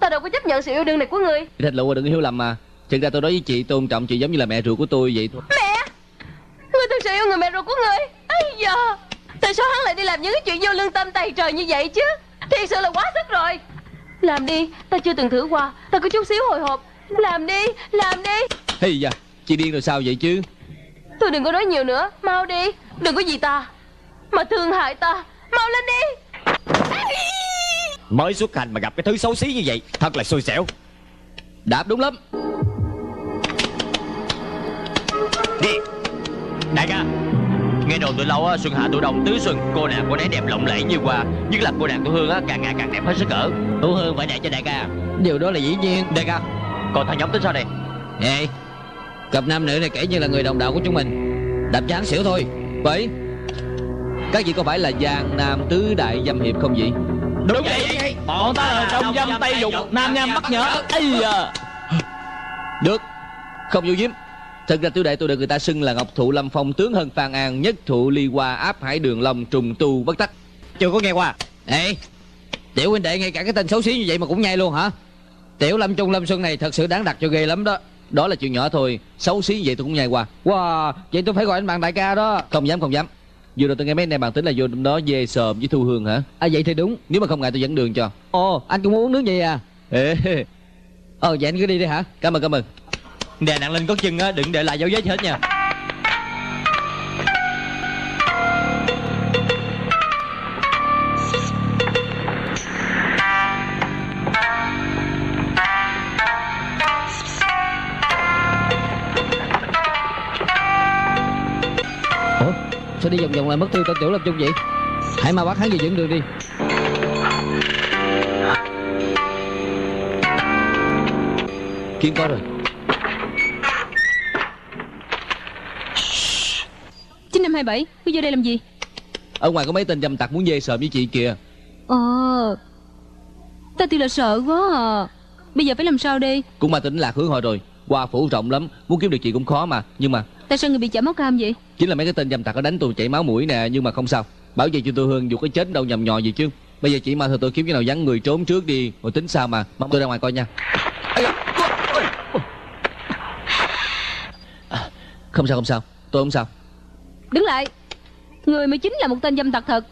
Ta đâu có chấp nhận sự yêu đương này của người. Thạch lộ đừng hiểu lầm mà. Thực ra tôi nói với chị tôn trọng chị giống như là mẹ ruột của tôi vậy thôi. Mẹ! Người thực sự yêu người mẹ ruột của người. Ây da! Tại sao hắn lại đi làm những cái chuyện vô lương tâm tày trời như vậy chứ? Thiệt sự là quá sức rồi. Làm đi Ta chưa từng thử qua. Ta có chút xíu hồi hộp. Làm đi Làm đi. Hay da Chị điên rồi sao vậy chứ? Tôi đừng có nói nhiều nữa. Mau đi. Đừng có gì ta. Mà thương hại ta Mau lên đi. Mới xuất hành mà gặp cái thứ xấu xí như vậy Thật là xui xẻo. Đạp đúng lắm. Đi. Đại ca Nghe đồn từ lâu á, Xuân Hạ Tụ Đông Tứ Xuân Cô nàng cô nấy đẹp lộng lẫy như hoa. Nhất là cô nàng của Hương á, càng ngày càng đẹp hết sức cỡ. Thu Hương phải đẹp cho đại ca. Điều đó là dĩ nhiên. Đại ca Còn thằng nhóm tính sao đây? Ê Cặp nam nữ này kể như là người đồng đạo của chúng mình. Đạp chán xỉu thôi. Vậy Các vị có phải là giang nam tứ đại dâm hiệp không vậy? Đúng vậy. Bọn ta là trong dâm Tây Dục Nam Nham Bắc Nhở. Ây da. Được. Không vô diếm Thật ra tứ đại tôi được người ta xưng là Ngọc Thụ Lâm Phong Tướng Hân Phan An Nhất Thụ Ly Hoa Áp Hải Đường Long Trùng Tu Bất Tắc. Chưa có nghe qua. Ê Tiểu huynh đệ ngay cả cái tên xấu xí như vậy mà cũng nhai luôn hả? Tiểu Lâm Trung Lâm Xuân này thật sự đáng đặt cho ghê lắm đó. Đó là chuyện nhỏ thôi. Xấu xí vậy tôi cũng nhai qua. Wow Vậy tôi phải gọi anh bạn đại ca đó. Không dám không dám Vừa rồi tôi nghe mấy anh em bàn tính là vô trong đó dê sờm với thu hương hả? À vậy thì đúng. Nếu mà không ngại tôi dẫn đường cho. Ồ anh cũng muốn uống nước gì à? Ê, Ờ vậy anh cứ đi đi hả? Cảm ơn cảm ơn. Đè nặng lên có chân á Đừng để lại dấu vết hết nha sao đi vòng vòng lại mất tiêu tên Tiểu Lâm Trung vậy. Hãy mà bắt hắn về dẫn đường đi. Kiếm có rồi. chín năm hai bảy Cứ vô đây làm gì? Ở ngoài có mấy tên dâm tặc muốn dê sờm với chị kìa. Ờ Ta thì là sợ quá à. Bây giờ phải làm sao đây? Cũng mà tính lạc hướng hồi rồi. Qua phủ rộng lắm Muốn kiếm được chị cũng khó mà. Nhưng mà Tại sao người bị chảy máu cam vậy? Chính là mấy cái tên dâm tặc nó đánh tôi chảy máu mũi nè Nhưng mà không sao. Bảo vệ cho tôi Hương dù có chết đâu nhầm nhò gì chứ. Bây giờ chị mà thôi tôi kiếm cái nào vắng người trốn trước đi Rồi tính sao mà. Mong tôi ra ngoài coi nha. À, Không sao không sao. Tôi không sao. Đứng lại. Người mới chính là một tên dâm tặc thật.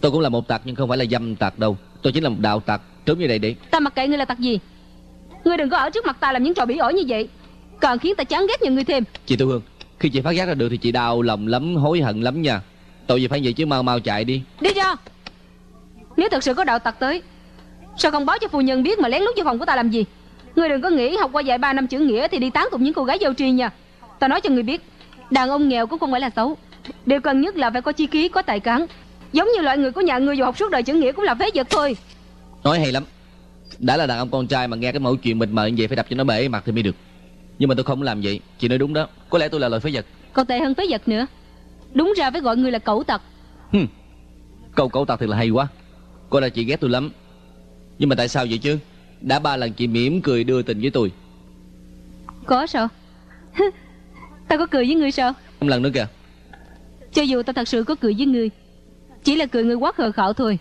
Tôi cũng là một tặc nhưng không phải là dâm tặc đâu. Tôi chính là một đạo tặc. Trốn như đây đi. Ta mặc kệ ngươi là tặc gì? Ngươi đừng có ở trước mặt ta làm những trò bỉ ổi như vậy Còn khiến ta chán ghét nhận ngươi thêm. Chị Tư Hương Khi chị phát giác ra được thì chị đau lòng lắm Hối hận lắm nha. Tội gì phải vậy chứ mau mau chạy đi. Đi cho. Nếu thật sự có đạo tặc tới Sao không báo cho phu nhân biết mà lén lút vô phòng của ta làm gì? Ngươi đừng có nghĩ học qua vài ba năm chữ nghĩa Thì đi tán cùng những cô gái dâu tri nha. Ta nói cho ngươi biết Đàn ông nghèo cũng không phải là xấu. Điều cần nhất là phải có chi ký, có tài cán. Giống như loại người của nhà ngươi dù học suốt đời chữ nghĩa cũng là phế vật thôi. Nói hay lắm. Đã là đàn ông con trai mà nghe cái mẫu chuyện mịt mờ như vậy Phải đập cho nó bể mặt thì mới được Nhưng mà tôi không làm vậy. Chị nói đúng đó. Có lẽ tôi là loài phế vật. Còn tệ hơn phế vật nữa. Đúng ra phải gọi ngươi là cẩu tặc. Hừm. Câu cẩu tặc thật là hay quá. Coi là chị ghét tôi lắm. Nhưng mà tại sao vậy chứ? Đã ba lần chị mỉm cười đưa tình với tôi. Có sao? Ta có cười với ngươi sao? Một lần nữa kìa. Cho dù ta thật sự có cười với ngươi Chỉ là cười ngươi quá khờ khạo thôi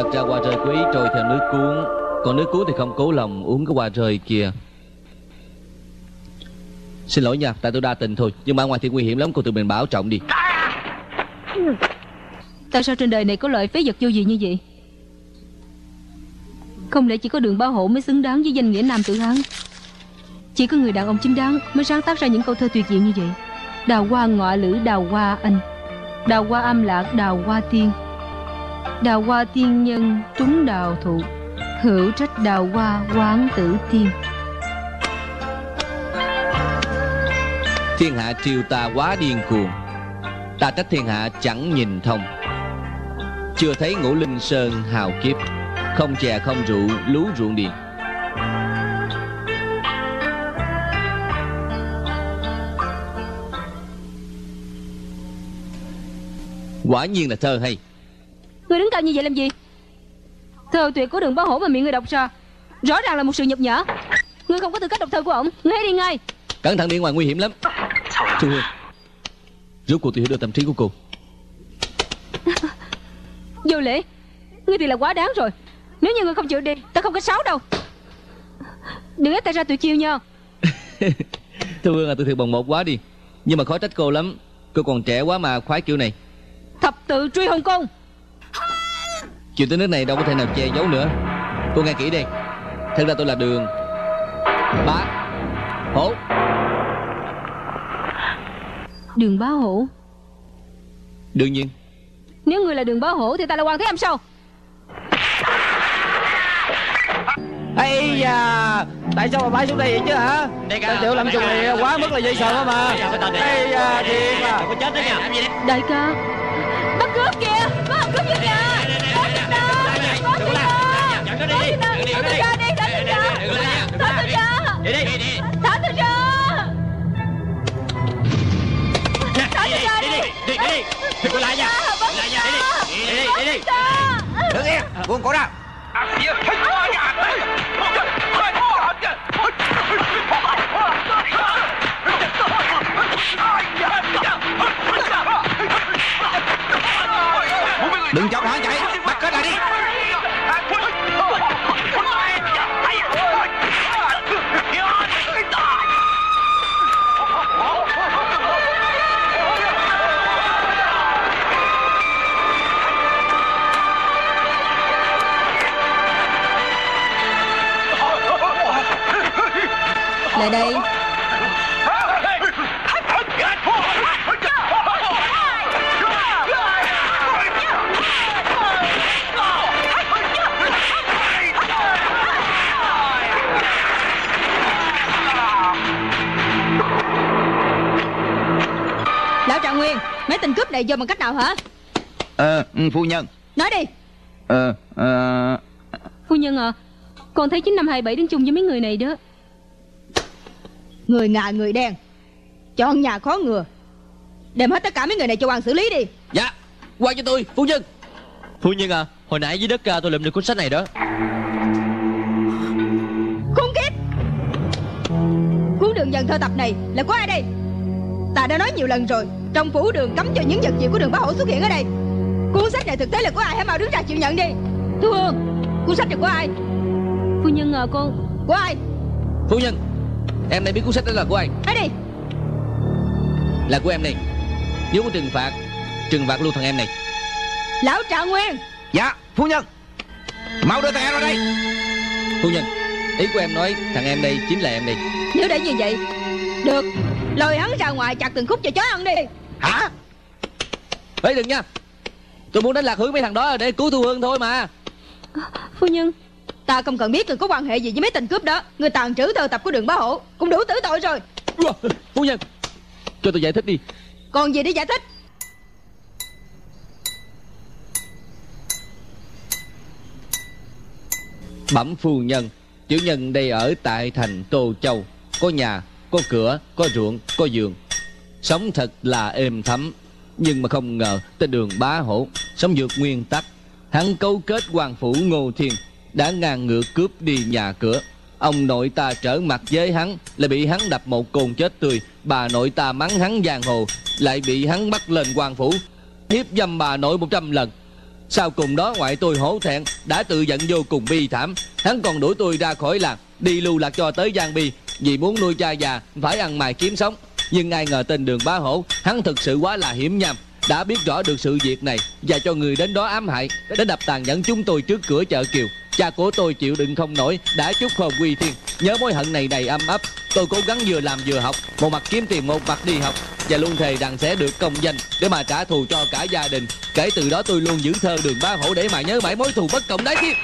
Thật ra hoa rơi quý trôi theo nước cuốn. Còn nước cuốn thì không cố lòng uống cái hoa rơi kia. Xin lỗi nha, tại tôi đa tình thôi. Nhưng mà ngoài thì nguy hiểm lắm, cô tự mình bảo trọng đi. Tại sao trên đời này có loại phế vật vô gì như vậy? Không lẽ chỉ có đường bao hộ mới xứng đáng với danh nghĩa nam tử hán? Chỉ có người đàn ông chính đáng Mới sáng tác ra những câu thơ tuyệt diệu như vậy. Đào hoa ngọa lữ đào hoa anh. Đào hoa âm lạc đào hoa tiên. Đào hoa tiên nhân, trúng đào thụ. Hữu trách đào hoa, quán tử tiên. Thiên hạ triều ta quá điên cuồng. Ta trách thiên hạ chẳng nhìn thông. Chưa thấy ngũ linh sơn hào kiếp. Không chè không rượu, lú ruộng điền. Quả nhiên là thơ hay. Ngươi đứng cao như vậy làm gì? Thơ tuyệt của đường báo hổ mà miệng ngươi đọc ra Rõ ràng là một sự nhục nhã. Ngươi không có tư cách đọc thơ của ổng. Ngươi hãy đi ngay. Cẩn thận đi ngoài nguy hiểm lắm. Thu Hương Rốt cuộc tôi hiểu được tâm trí của cô. Vô lễ. Ngươi thì là quá đáng rồi. Nếu như ngươi không chịu đi Ta không có sáu đâu. Đừng ép ta ra tuyệt chiêu nha. Thu Hương à tôi thiệt bồng một quá đi. Nhưng mà khó trách cô lắm. Cô còn trẻ quá mà khoái kiểu này. Thập tự truy hồng cung Chuyện tới nước này đâu có thể nào che giấu nữa. Cô nghe kỹ đi. Thật ra tôi là Đường. Bá Hổ. Đường bá hổ? Đương nhiên. Nếu ngươi là đường bá hổ Thì ta là hoàng thế âm sao Ây da Tại sao mà bay xuống đây vậy chứ hả? Tên tiểu lâm trùng này quá mức là dây sờn đó mà. Ây da thiệt à có chết đó nha. Đại ca. Bắt cướp kìa. Học cướp vô nhà Có thịt nè Có thịt nè Có nè Thả tôi ra đi Thả tôi ra Thả tôi ra đi. Đi đi Thả tôi ra Thả tôi ra đi đi. đi đi đi. Đừng có lại nha. Lại nha đi đi. đi đi đi đi. Đứng yên Buông cổ ra. Đừng cho hắn chạy Lại đây. Lão Trạng Nguyên Mấy tên cướp này vô bằng cách nào hả? Ờ ừ, phu nhân. Nói đi. Ờ ờ. Phu nhân à Con thấy 9527 đứng chung với mấy người này đó Người ngà người đen. Chọn nhà khó ngừa. Đem hết tất cả mấy người này cho quan xử lý đi. Dạ Qua cho tôi Phu nhân. Phu nhân à Hồi nãy dưới đất à, tôi lượm được cuốn sách này đó. Khốn kiếp! Cuốn đường dần thơ tập này là của ai đây? Ta đã nói nhiều lần rồi Trong phủ đường cấm cho những vật gì của đường bá hổ xuất hiện ở đây. Cuốn sách này thực tế là của ai Hãy mau đứng ra chịu nhận đi? Thu Hương Cuốn sách này của ai? Phu nhân à con Của ai? Phu nhân Em này biết cuốn sách đó là của ai Nói đi Là của em này Nếu có trừng phạt. Trừng phạt luôn thằng em này. Lão Trạng Nguyên. Dạ phu nhân. Mau đưa thằng em ra đây. Phu nhân Ý của em nói thằng em đây chính là em đây. Nếu để như vậy Được. Lôi hắn ra ngoài chặt từng khúc cho chó ăn đi. Hả? Ê đừng nha. Tôi muốn đánh lạc hướng mấy thằng đó để cứu Thu Hương thôi mà. Phu nhân Ta không cần biết người có quan hệ gì với mấy tên cướp đó. Người tàn trữ thơ tập của đường bá hổ Cũng đủ tử tội rồi. Phu nhân Cho tôi giải thích đi. Còn gì để giải thích? Bẩm phu nhân Tiểu nhân đây ở tại thành Tô Châu. Có nhà, có cửa, có ruộng, có giường. Sống thật là êm thấm Nhưng mà không ngờ tên đường bá hổ Sống vượt nguyên tắc. Hắn cấu kết quan phủ Ngô Thiên đã ngang ngựa cướp đi nhà cửa. Ông nội ta trở mặt với hắn, Lại bị hắn đập một cồn chết tươi. Bà nội ta mắng hắn giang hồ, Lại bị hắn bắt lên quan phủ. Hiếp dâm bà nội một trăm lần. Sau cùng đó ngoại tôi hổ thẹn, Đã tự giận vô cùng bi thảm. Hắn còn đuổi tôi ra khỏi làng, Đi lưu lạc cho tới Giang Bi. Vì muốn nuôi cha già, Phải ăn mài kiếm sống. Nhưng ai ngờ tên đường bá hổ, Hắn thực sự quá là hiểm nham. Đã biết rõ được sự việc này Và cho người đến đó ám hại Đến đập tàn nhẫn chúng tôi trước cửa chợ Kiều. Cha của tôi chịu đựng không nổi, Đã chúc hồn quy thiên. Nhớ mối hận này đầy âm ấp, Tôi cố gắng vừa làm vừa học. Một mặt kiếm tiền, một mặt đi học. Và luôn thề rằng sẽ được công danh Để mà trả thù cho cả gia đình. Kể từ đó tôi luôn giữ thơ đường ba hổ Để mà nhớ mãi mối thù bất cộng đái thiên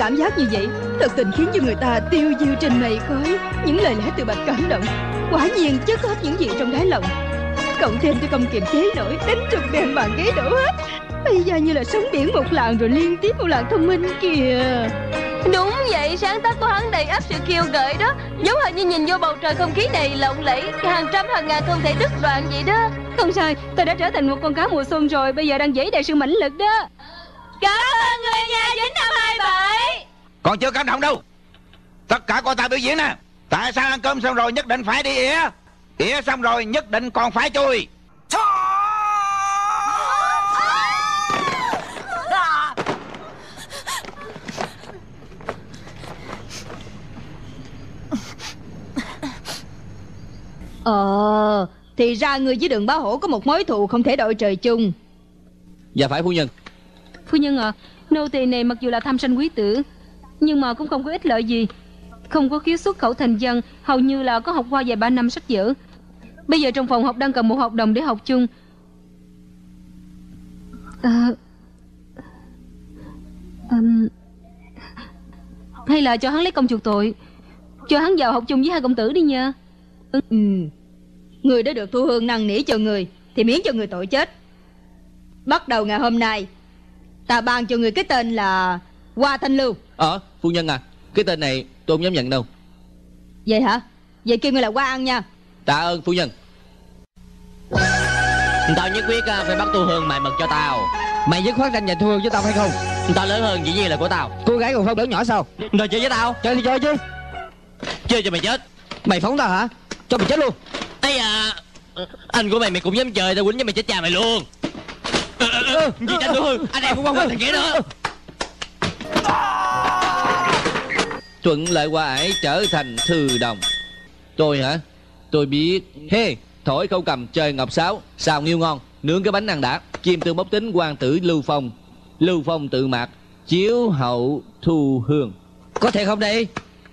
cảm giác như vậy Thật tình khiến cho người ta tiêu diêu trên mây khói. Những lời lẽ từ bạch cảm động Quả nhiên chất hết những gì trong đáy lòng. Cộng thêm tôi không kiềm chế nổi Đánh trục đèn bàn ghế đổ hết. Bây giờ như là sóng biển một làng Rồi liên tiếp một làng thông minh kìa. Đúng vậy, sáng tác của hắn đầy ắp sự kiêu gợi đó. Giống hệt như nhìn vô bầu trời không khí đầy lộng lẫy Hàng trăm hàng ngàn không thể đứt đoạn vậy đó. Không sai Tôi đã trở thành một con cá mùa xuân rồi Bây giờ đang dấy đầy sự mãnh lực đó Cảm ơn người nhà 9527 Còn chưa cảm động đâu. Tất cả cô ta biểu diễn nè. Tại sao ăn cơm xong rồi nhất định phải đi ỉa? Ỉa xong rồi nhất định còn phải chui. Ờ Thì ra người với đường bá hổ có một mối thù không thể đội trời chung. Dạ phải phu nhân Phu nhân à Nô tỳ này mặc dù là tham sanh quý tử Nhưng mà cũng không có ích lợi gì. Không có khiếu xuất khẩu thành dân Hầu như là có học qua vài ba năm sách vở. Bây giờ trong phòng học đang cần một học đồng để học chung. Ờ ừm, Hay là cho hắn lấy công chuộc tội. Cho hắn vào học chung với hai công tử đi nha. Ừ Người đã được thu hương năn nỉ cho người Thì miễn cho người tội chết. Bắt đầu ngày hôm nay Ta ban cho người cái tên là Hoa Thanh Lưu. Ờ phu nhân à Cái tên này tôi không dám nhận đâu. Vậy hả? Vậy kêu người là Hoa ăn nha. Tạ ơn phu nhân. Tao nhất quyết à, phải bắt tu hương mày mật cho tao. Mày dứt khoát tranh giành Thu Hương với tao hay không? Tao lớn hơn dĩ nhiên là của tao. Cô gái còn không lớn nhỏ sao? Rồi chơi với tao. Chơi thì chơi chứ. Chơi cho mày chết. Mày phóng tao hả? Cho mày chết luôn. Ây à Anh của mày mày cũng dám chơi Tao quýnh cho mày chết cha mày luôn gì tranh tôi Anh em cũng không có thằng kia nữa Thuận lợi qua ải trở thành thư đồng Tôi hả Tôi biết Hê Thổi câu cầm chơi ngọc sáo Xào nghiêu ngon Nướng cái bánh ăn đã Chim tương bốc tính quan tử Lưu Phong Lưu Phong tự mạc Chiếu hậu thu hương Có thể không đi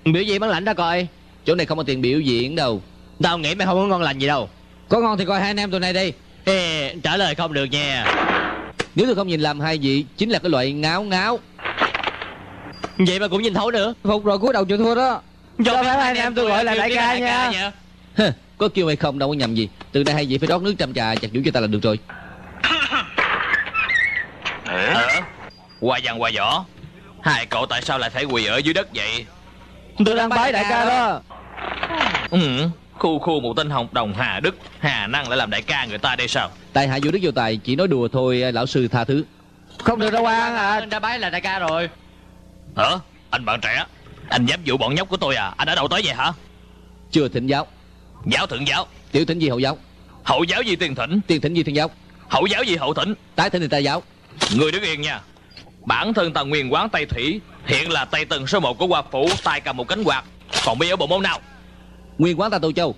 Biểu diễn bán lãnh ra coi Chỗ này không có tiền biểu diễn đâu Tao nghĩ mày không có ngon lành gì đâu Có ngon thì coi hai anh em tụi này đi Ê, trả lời không được nha nếu tôi không nhìn làm hai vị Chính là cái loại ngáo ngáo. Vậy mà cũng nhìn thấu nữa Phục rồi cúi đầu chịu thua đó. Cho phép hai anh em tôi gọi là đại ca nha. Có kêu hay không đâu có nhầm gì. Từ nay hai vị phải rót nước trăm trà chặt vũ cho ta là được rồi. Ờ Qua dằn qua võ Hai cậu tại sao lại phải quỳ ở dưới đất vậy? Tôi đang bái đại ca đó. Ừ Khu khu một tên học đồng Hà Đức. Hà Năng lại làm đại ca người ta đây sao? Tại hạ vũ đức vô tài chỉ nói đùa thôi lão sư tha thứ. Không được đâu quan à. Đã bái là đại ca rồi. Hả? Anh bạn trẻ. Anh dám dụ bọn nhóc của tôi à? Anh ở đâu tới vậy hả? Chưa thỉnh giáo. Giáo thượng giáo. Tiểu thỉnh gì hậu giáo? Hậu giáo gì tiền thỉnh? Tiên thỉnh gì thiên giáo? Hậu giáo gì hậu thỉnh? Tái thỉnh thì ta giáo. Người đứng yên nha. Bản thân tầng nguyên quán Tây Thủy Hiện là Tây Tầng số 1 của Hoa Phủ tay cầm một cánh quạt. Còn bây ở bộ môn nào Nguyên quán ta Tô Châu.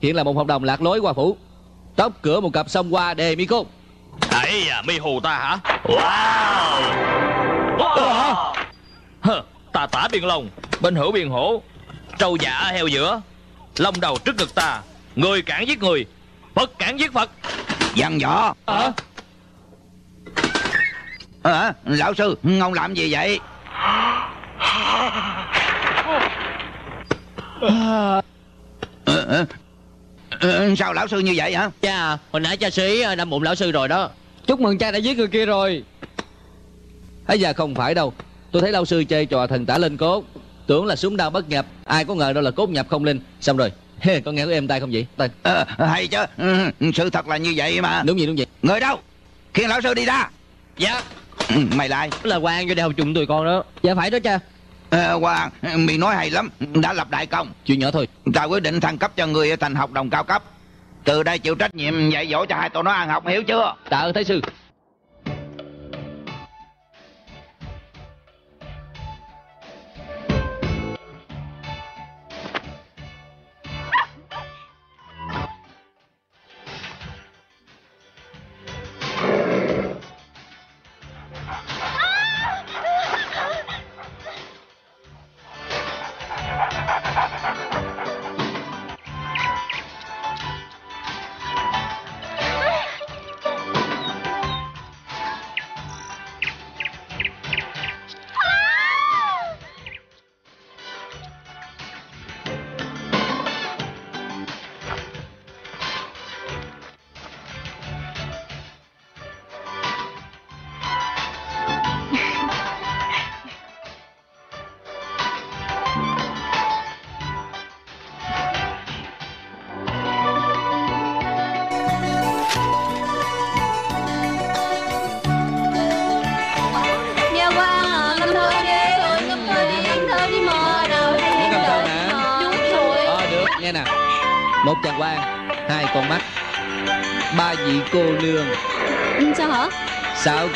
Hiện là một hợp đồng lạc lối qua phủ. Tóc cửa một cặp sông qua đề mi cốt. Ấy à mi hù ta hả? Wow! Wow. Hơ, Ta tả biên long Bên hữu biên hổ. Trâu giả heo giữa Long đầu trước ngực ta. Người cản giết người Phật cản giết Phật. Dằn võ. Ờ Hả? Lão sư Ông làm gì vậy? Ờ, ờ. Ờ, Sao lão sư như vậy hả? Cha, hồi nãy cha sĩ đâm bụng lão sư rồi đó. Chúc mừng cha đã giết người kia rồi. Ấy da không phải đâu. Tôi thấy lão sư chơi trò thần tả lên cốt. Tưởng là súng đao bất nhập. Ai có ngờ đâu là cốt nhập không linh. Xong rồi. Có nghe có êm tay không vậy? Tay. Ờ, Hay chứ. Ừ, Sự thật là như vậy mà. Đúng vậy đúng vậy. Người đâu? Khiến lão sư đi ra. Dạ. Ừ, Mày lại Là quan vô đây học chung tụi con đó. Dạ phải đó cha Ờ, Hoàng Mày nói hay lắm. Đã lập đại công. Chuyện nhỏ thôi. Ta quyết định thăng cấp cho người thành học đồng cao cấp. Từ đây chịu trách nhiệm dạy dỗ cho hai tụi nó ăn học hiểu chưa? Tạ ơn Thái sư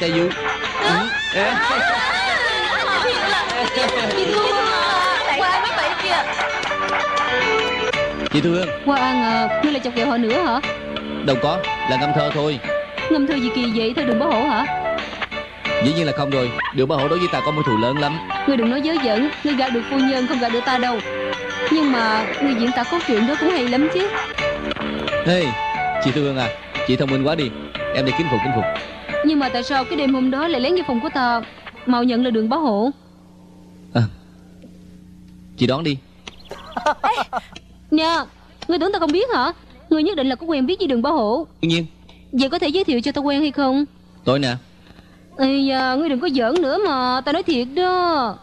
Sáu cái vú Ừ. Ê. Chị thương à, Hoa An à, ngươi lại chọc ghẹo họ nữa hả? Đâu có Là ngâm thơ thôi Ngâm thư gì kỳ vậy theo đường bảo hộ hả? Dĩ nhiên là không rồi Đường bảo hộ đối với ta có mối thù lớn lắm Ngươi đừng nói dớ dẫn, ngươi gạt được phu nhân không gạt được ta đâu. Nhưng mà ngươi diễn tả cốt truyện đó cũng hay lắm chứ. Ê Chị Thương à Chị thông minh quá đi Em đi kính phục kính phục Nhưng mà tại sao cái đêm hôm đó lại lén vào phòng của ta mạo nhận là đường bảo hộ? Chị đón đi Nè, ngươi tưởng ta không biết hả? Ngươi nhất định là có quen biết với đường bảo hộ. Đương nhiên Vậy có thể giới thiệu cho ta quen hay không? Tôi nè Ây da, ngươi đừng có giỡn nữa mà, ta nói thiệt đó.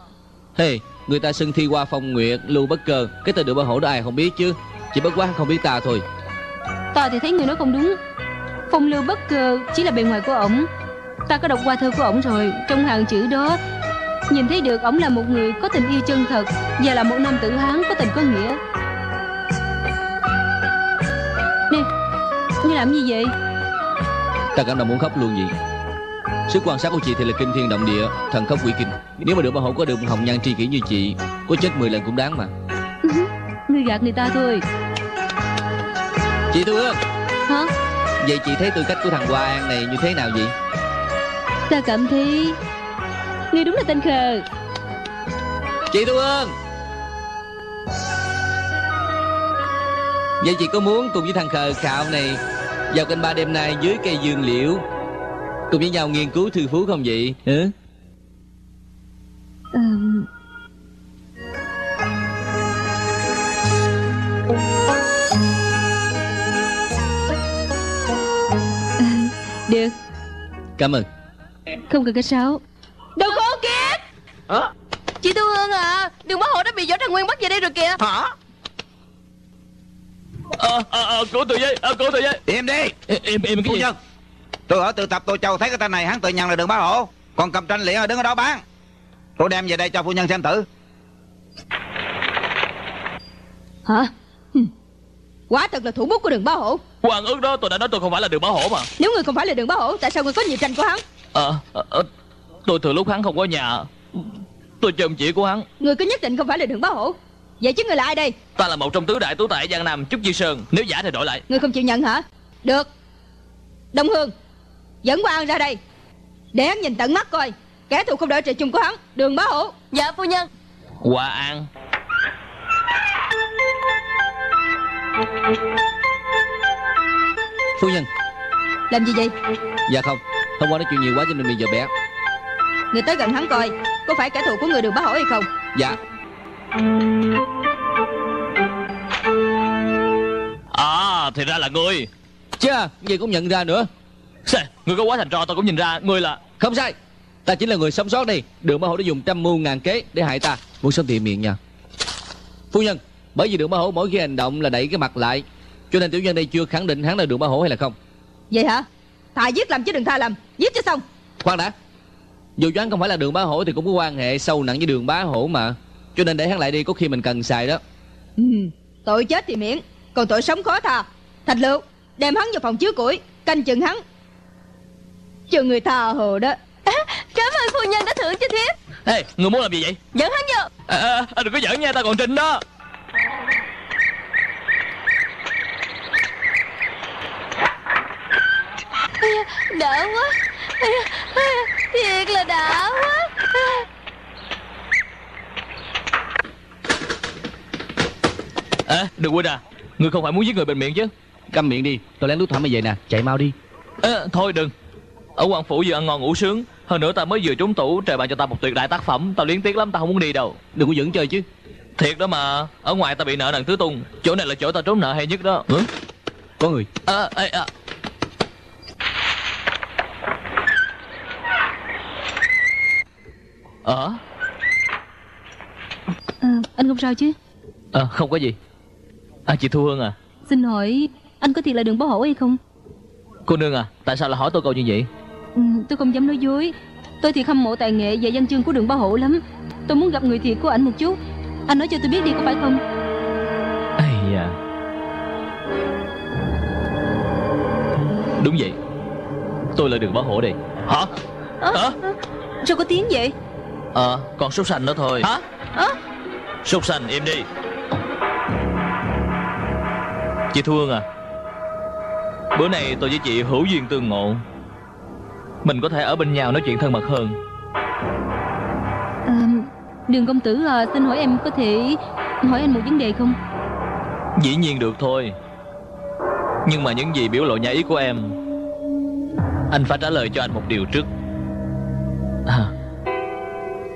Hey Người ta xưng thi qua phong nguyệt Lưu bất cơ Cái tên đường bảo hộ đó ai không biết chứ Chỉ bất quá không biết ta thôi Ta thì thấy người nói không đúng. Phong lưu bất cơ chỉ là bề ngoài của ổng. Ta có đọc qua thơ của ổng rồi, trong hàng chữ đó nhìn thấy được ổng là một người có tình yêu chân thật và là một nam tử hán có tình có nghĩa. Nè, ngươi làm gì vậy? Ta cảm động muốn khóc luôn vậy Sức quan sát của chị thì là kinh thiên động địa Thần khóc quỷ kinh Nếu mà được bảo hộ có được một hồng nhan tri kỷ như chị Có chết 10 lần cũng đáng mà Ngươi gạt người ta thôi. Chị Thu Hương Hả Vậy chị thấy tư cách của thằng Hoa An này như thế nào vậy? Ta cảm thấy Ngươi đúng là tên khờ. Chị Thu Hương. Vậy chị có muốn cùng với thằng khờ khạo này Vào canh ba đêm nay dưới cây dương liễu Cùng với nhau nghiên cứu thư phú không vậy? Hả? Ừm, à, Cảm ơn. Không cần cái sáo Đồ khốn kiếp. Chị Thu Hương à Đường bá hộ đã bị võ Trần Nguyên bắt về đây rồi kìa. Hả? Ờ, ờ, ờ, Cô tự dây, ờ, cô tự dây Im đi. Im, im, im cái Phu gì? nhân Tôi ở tự tập Tô Châu thấy cái tên này hắn tự nhận là đường bá hộ. Còn cầm tranh liễn ở đứng ở đó bán. Tôi đem về đây cho phu nhân xem thử. Hả. Quả thật là thủ bút của đường bá hộ Hoàng ước đó tôi đã nói tôi không phải là đường bảo hộ mà. Nếu người không phải là đường bá hộ Tại sao người có nhiều tranh của hắn? Ờ, ờ, ờ, tôi từ lúc hắn không có nhà Tôi chồng chỉ của hắn. Người có nhất định không phải là đường bá hộ Vậy chứ người là ai đây? Ta là một trong tứ đại tú tại Giang Nam Trúc Di Sơn. Nếu giả thì đổi lại. Người không chịu nhận hả? Được. Đông Hương Dẫn qua An ra đây. Để hắn nhìn tận mắt coi. Kẻ thù không đợi trời chung của hắn Đường bá hộ Dạ phu nhân. Hòa An Phu nhân. Làm gì vậy? Dạ không Hôm qua nói chuyện nhiều quá cho nên bây giờ bé Người tới gần hắn coi Có phải kẻ thù của người đường bá hộ hay không? Dạ. À thì ra là ngươi. Chà Vậy cũng nhận ra nữa. Xê, Ngươi có quá thành trò tôi cũng nhìn ra Ngươi là Không sai Ta chính là người sống sót đây. Đường Bá Hổ đã dùng trăm mưu ngàn kế để hại ta. Muốn sống tiện miệng nha. Phu nhân Bởi vì đường Bá Hổ mỗi khi hành động là đẩy cái mặt lại Cho nên tiểu nhân đây chưa khẳng định hắn là đường Bá Hổ hay là không. Vậy hả? Thà giết làm chứ đừng tha làm Giết cho xong. Khoan đã. Dù cho hắn không phải là đường Bá Hổ thì cũng có quan hệ sâu nặng với đường Bá Hổ mà. Cho nên để hắn lại đi có khi mình cần xài đó. Ừ. Tội chết thì miễn Còn tội sống khó tha. Thạch lựu Đem hắn vào phòng chứa củi Canh chừng hắn. Chờ người tha hồ đó. Cảm ơn phu nhân đã thưởng cho thiếp. Ê, ngươi muốn làm gì vậy? Dẫn hắn vô. À, à, à, Đừng có giỡn nha, ta còn trình đó Đỡ quá. Thiệt là đã quá. À, đừng quên à Ngươi không phải muốn giết người bệnh miệng chứ. Câm miệng đi Tôi lén lút thăm mày vậy nè Chạy mau đi. À, Thôi đừng. Ở quan phủ vừa ăn ngon ngủ sướng. Hơn nữa ta mới vừa trúng tủ Trời ban cho ta một tuyệt đại tác phẩm. Tao liên tiếc lắm ta không muốn đi đâu. Đừng có dẫn chơi chứ. Thiệt đó mà Ở ngoài ta bị nợ nần tứ tung. Chỗ này là chỗ ta trốn nợ hay nhất đó. Hử? Có người. À, à, à. Ờ? À, Anh không sao chứ? À, Không có gì. À chị Thu Hương à. Xin hỏi Anh có thiệt là đường bá hổ hay không? Cô nương à Tại sao lại hỏi tôi câu như vậy? Ừ, Tôi không dám nói dối. Tôi thiệt hâm mộ tài nghệ và văn chương của đường bá hổ lắm. Tôi muốn gặp người thiệt của ảnh một chút. Anh nói cho tôi biết đi có phải không? Ây da. Đúng vậy. Tôi là đường bảo hộ đây. Hả? Hả? Sao có tiếng vậy Ờ còn súc sanh nữa thôi. Hả? Súc sanh im đi. Chị Thu Hương à Bữa nay tôi với chị hữu duyên tương ngộ. Mình có thể ở bên nhau nói chuyện thân mật hơn. À, Đường công tử à, xin hỏi em có thể hỏi anh một vấn đề không? Dĩ nhiên được thôi. Nhưng mà những gì biểu lộ nhà ý của em Anh phải trả lời cho anh một điều trước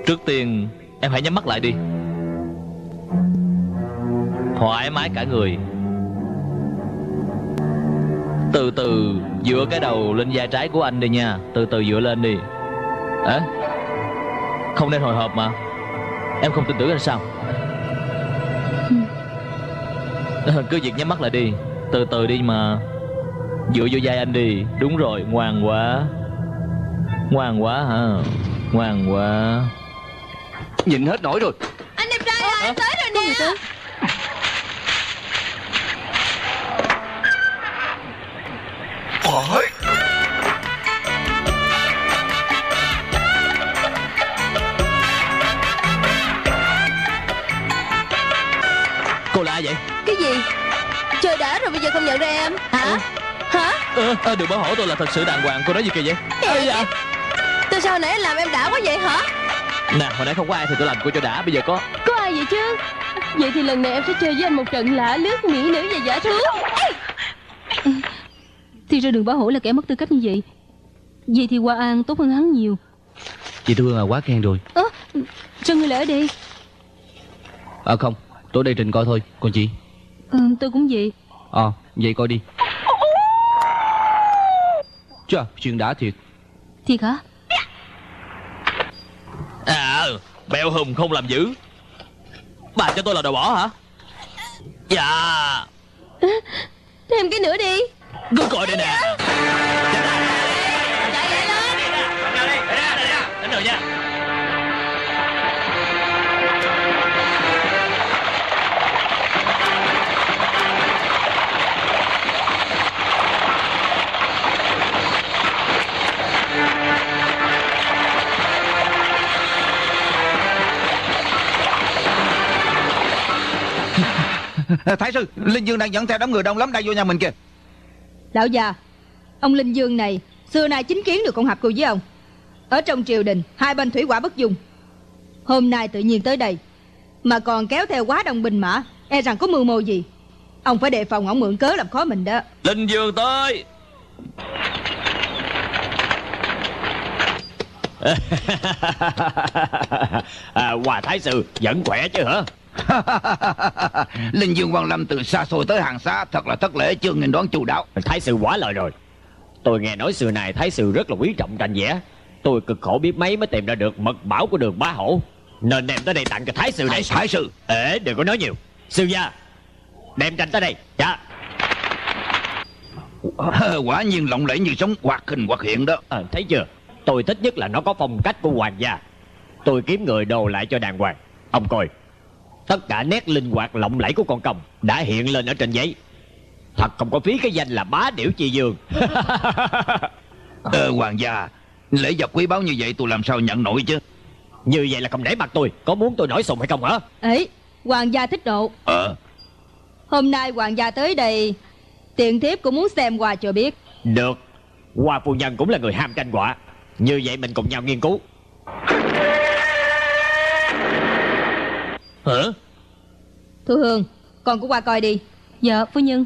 Trước tiên Em hãy nhắm mắt lại đi. Thoải mái cả người. Từ từ dựa cái đầu lên vai trái của anh đi nha. Từ từ dựa lên đi. À, Không nên hồi hộp mà. Em không tin tưởng anh sao? Cứ việc nhắm mắt lại đi. Từ từ đi mà. Dựa vô vai anh đi. Đúng rồi ngoan quá. Ngoan quá hả Ngoan quá Nhìn hết nổi rồi. Anh đẹp trai à, anh tới rồi nè. Cô là ai vậy? Cái gì? Trời đã rồi bây giờ không nhận ra em. Hả? Hả? Ờ, ờ, đừng bảo hổ tôi là thật sự đàng hoàng. Cô nói gì kỳ vậy? Ây da. Tại sao hồi nãy anh làm em đã quá vậy hả Nè hồi nãy không có ai thì tôi làm cô cho đã Bây giờ có. Có ai vậy chứ? Vậy thì lần này em sẽ chơi với anh một trận lạ lướt mỹ nữ và giả thú. Thì ra đường Bá Hổ là kẻ mất tư cách như vậy. Vậy thì Hoa An tốt hơn hắn nhiều. Chị Thương à quá khen rồi. Ơ Sao ngươi lại ở đây. À không Tôi đây trình coi thôi Còn chị ừ, Tôi cũng vậy. Ờ vậy coi đi. Chà chuyện đã thiệt. Thiệt hả À Bèo hùng không làm dữ. Bà cho tôi là đồ bỏ hả? Dạ. Thêm cái nữa đi. Cứ coi đây nè Thái sư Linh Dương đang dẫn theo đám người đông lắm đang vô nhà mình kìa. Lão già Ông Linh Dương này Xưa nay chính kiến được con hạp cô với ông. Ở trong triều đình Hai bên thủy quả bất dung. Hôm nay tự nhiên tới đây Mà còn kéo theo quá đông binh mã E rằng có mưu mô gì. Ông phải đề phòng ông mượn cớ làm khó mình đó. Linh Dương tới. À, Hòa Thái Sư vẫn khỏe chứ hả Linh Dương Quan Lâm từ xa xôi tới hàng xa Thật là thất lễ chưa nghìn đoán chu đáo Thái Sư quá lời rồi. Tôi nghe nói xưa này Thái Sư rất là quý trọng tranh vẽ Tôi cực khổ biết mấy mới tìm ra được mật bảo của đường bá hổ. Nên đem tới đây tặng cho Thái Sư Thái, này Thái sư. Ê đừng có nói nhiều. Sư gia Đem tranh tới đây. Dạ. Quả nhiên lộng lẫy như sống hoạt hình hoạt hiện đó. À, Thấy chưa? Tôi thích nhất là nó có phong cách của hoàng gia. Tôi kiếm người đồ lại cho đàng hoàng. Ông coi Tất cả nét linh hoạt lộng lẫy của con công Đã hiện lên ở trên giấy. Thật không có phí cái danh là bá điểu chi dương Ờ hoàng gia Lễ vật quý báu như vậy tôi làm sao nhận nổi chứ? Như vậy là không để mặt tôi. Có muốn tôi nổi sùng hay không hả? Ấy Hoàng gia thích độ. Ờ. Hôm nay hoàng gia tới đây Tiện thiếp cũng muốn xem qua cho biết. Được. Hoa phu nhân cũng là người ham tranh quả. Như vậy mình cùng nhau nghiên cứu Hả? Thu Hương Con cũng qua coi đi. Dạ phu nhân.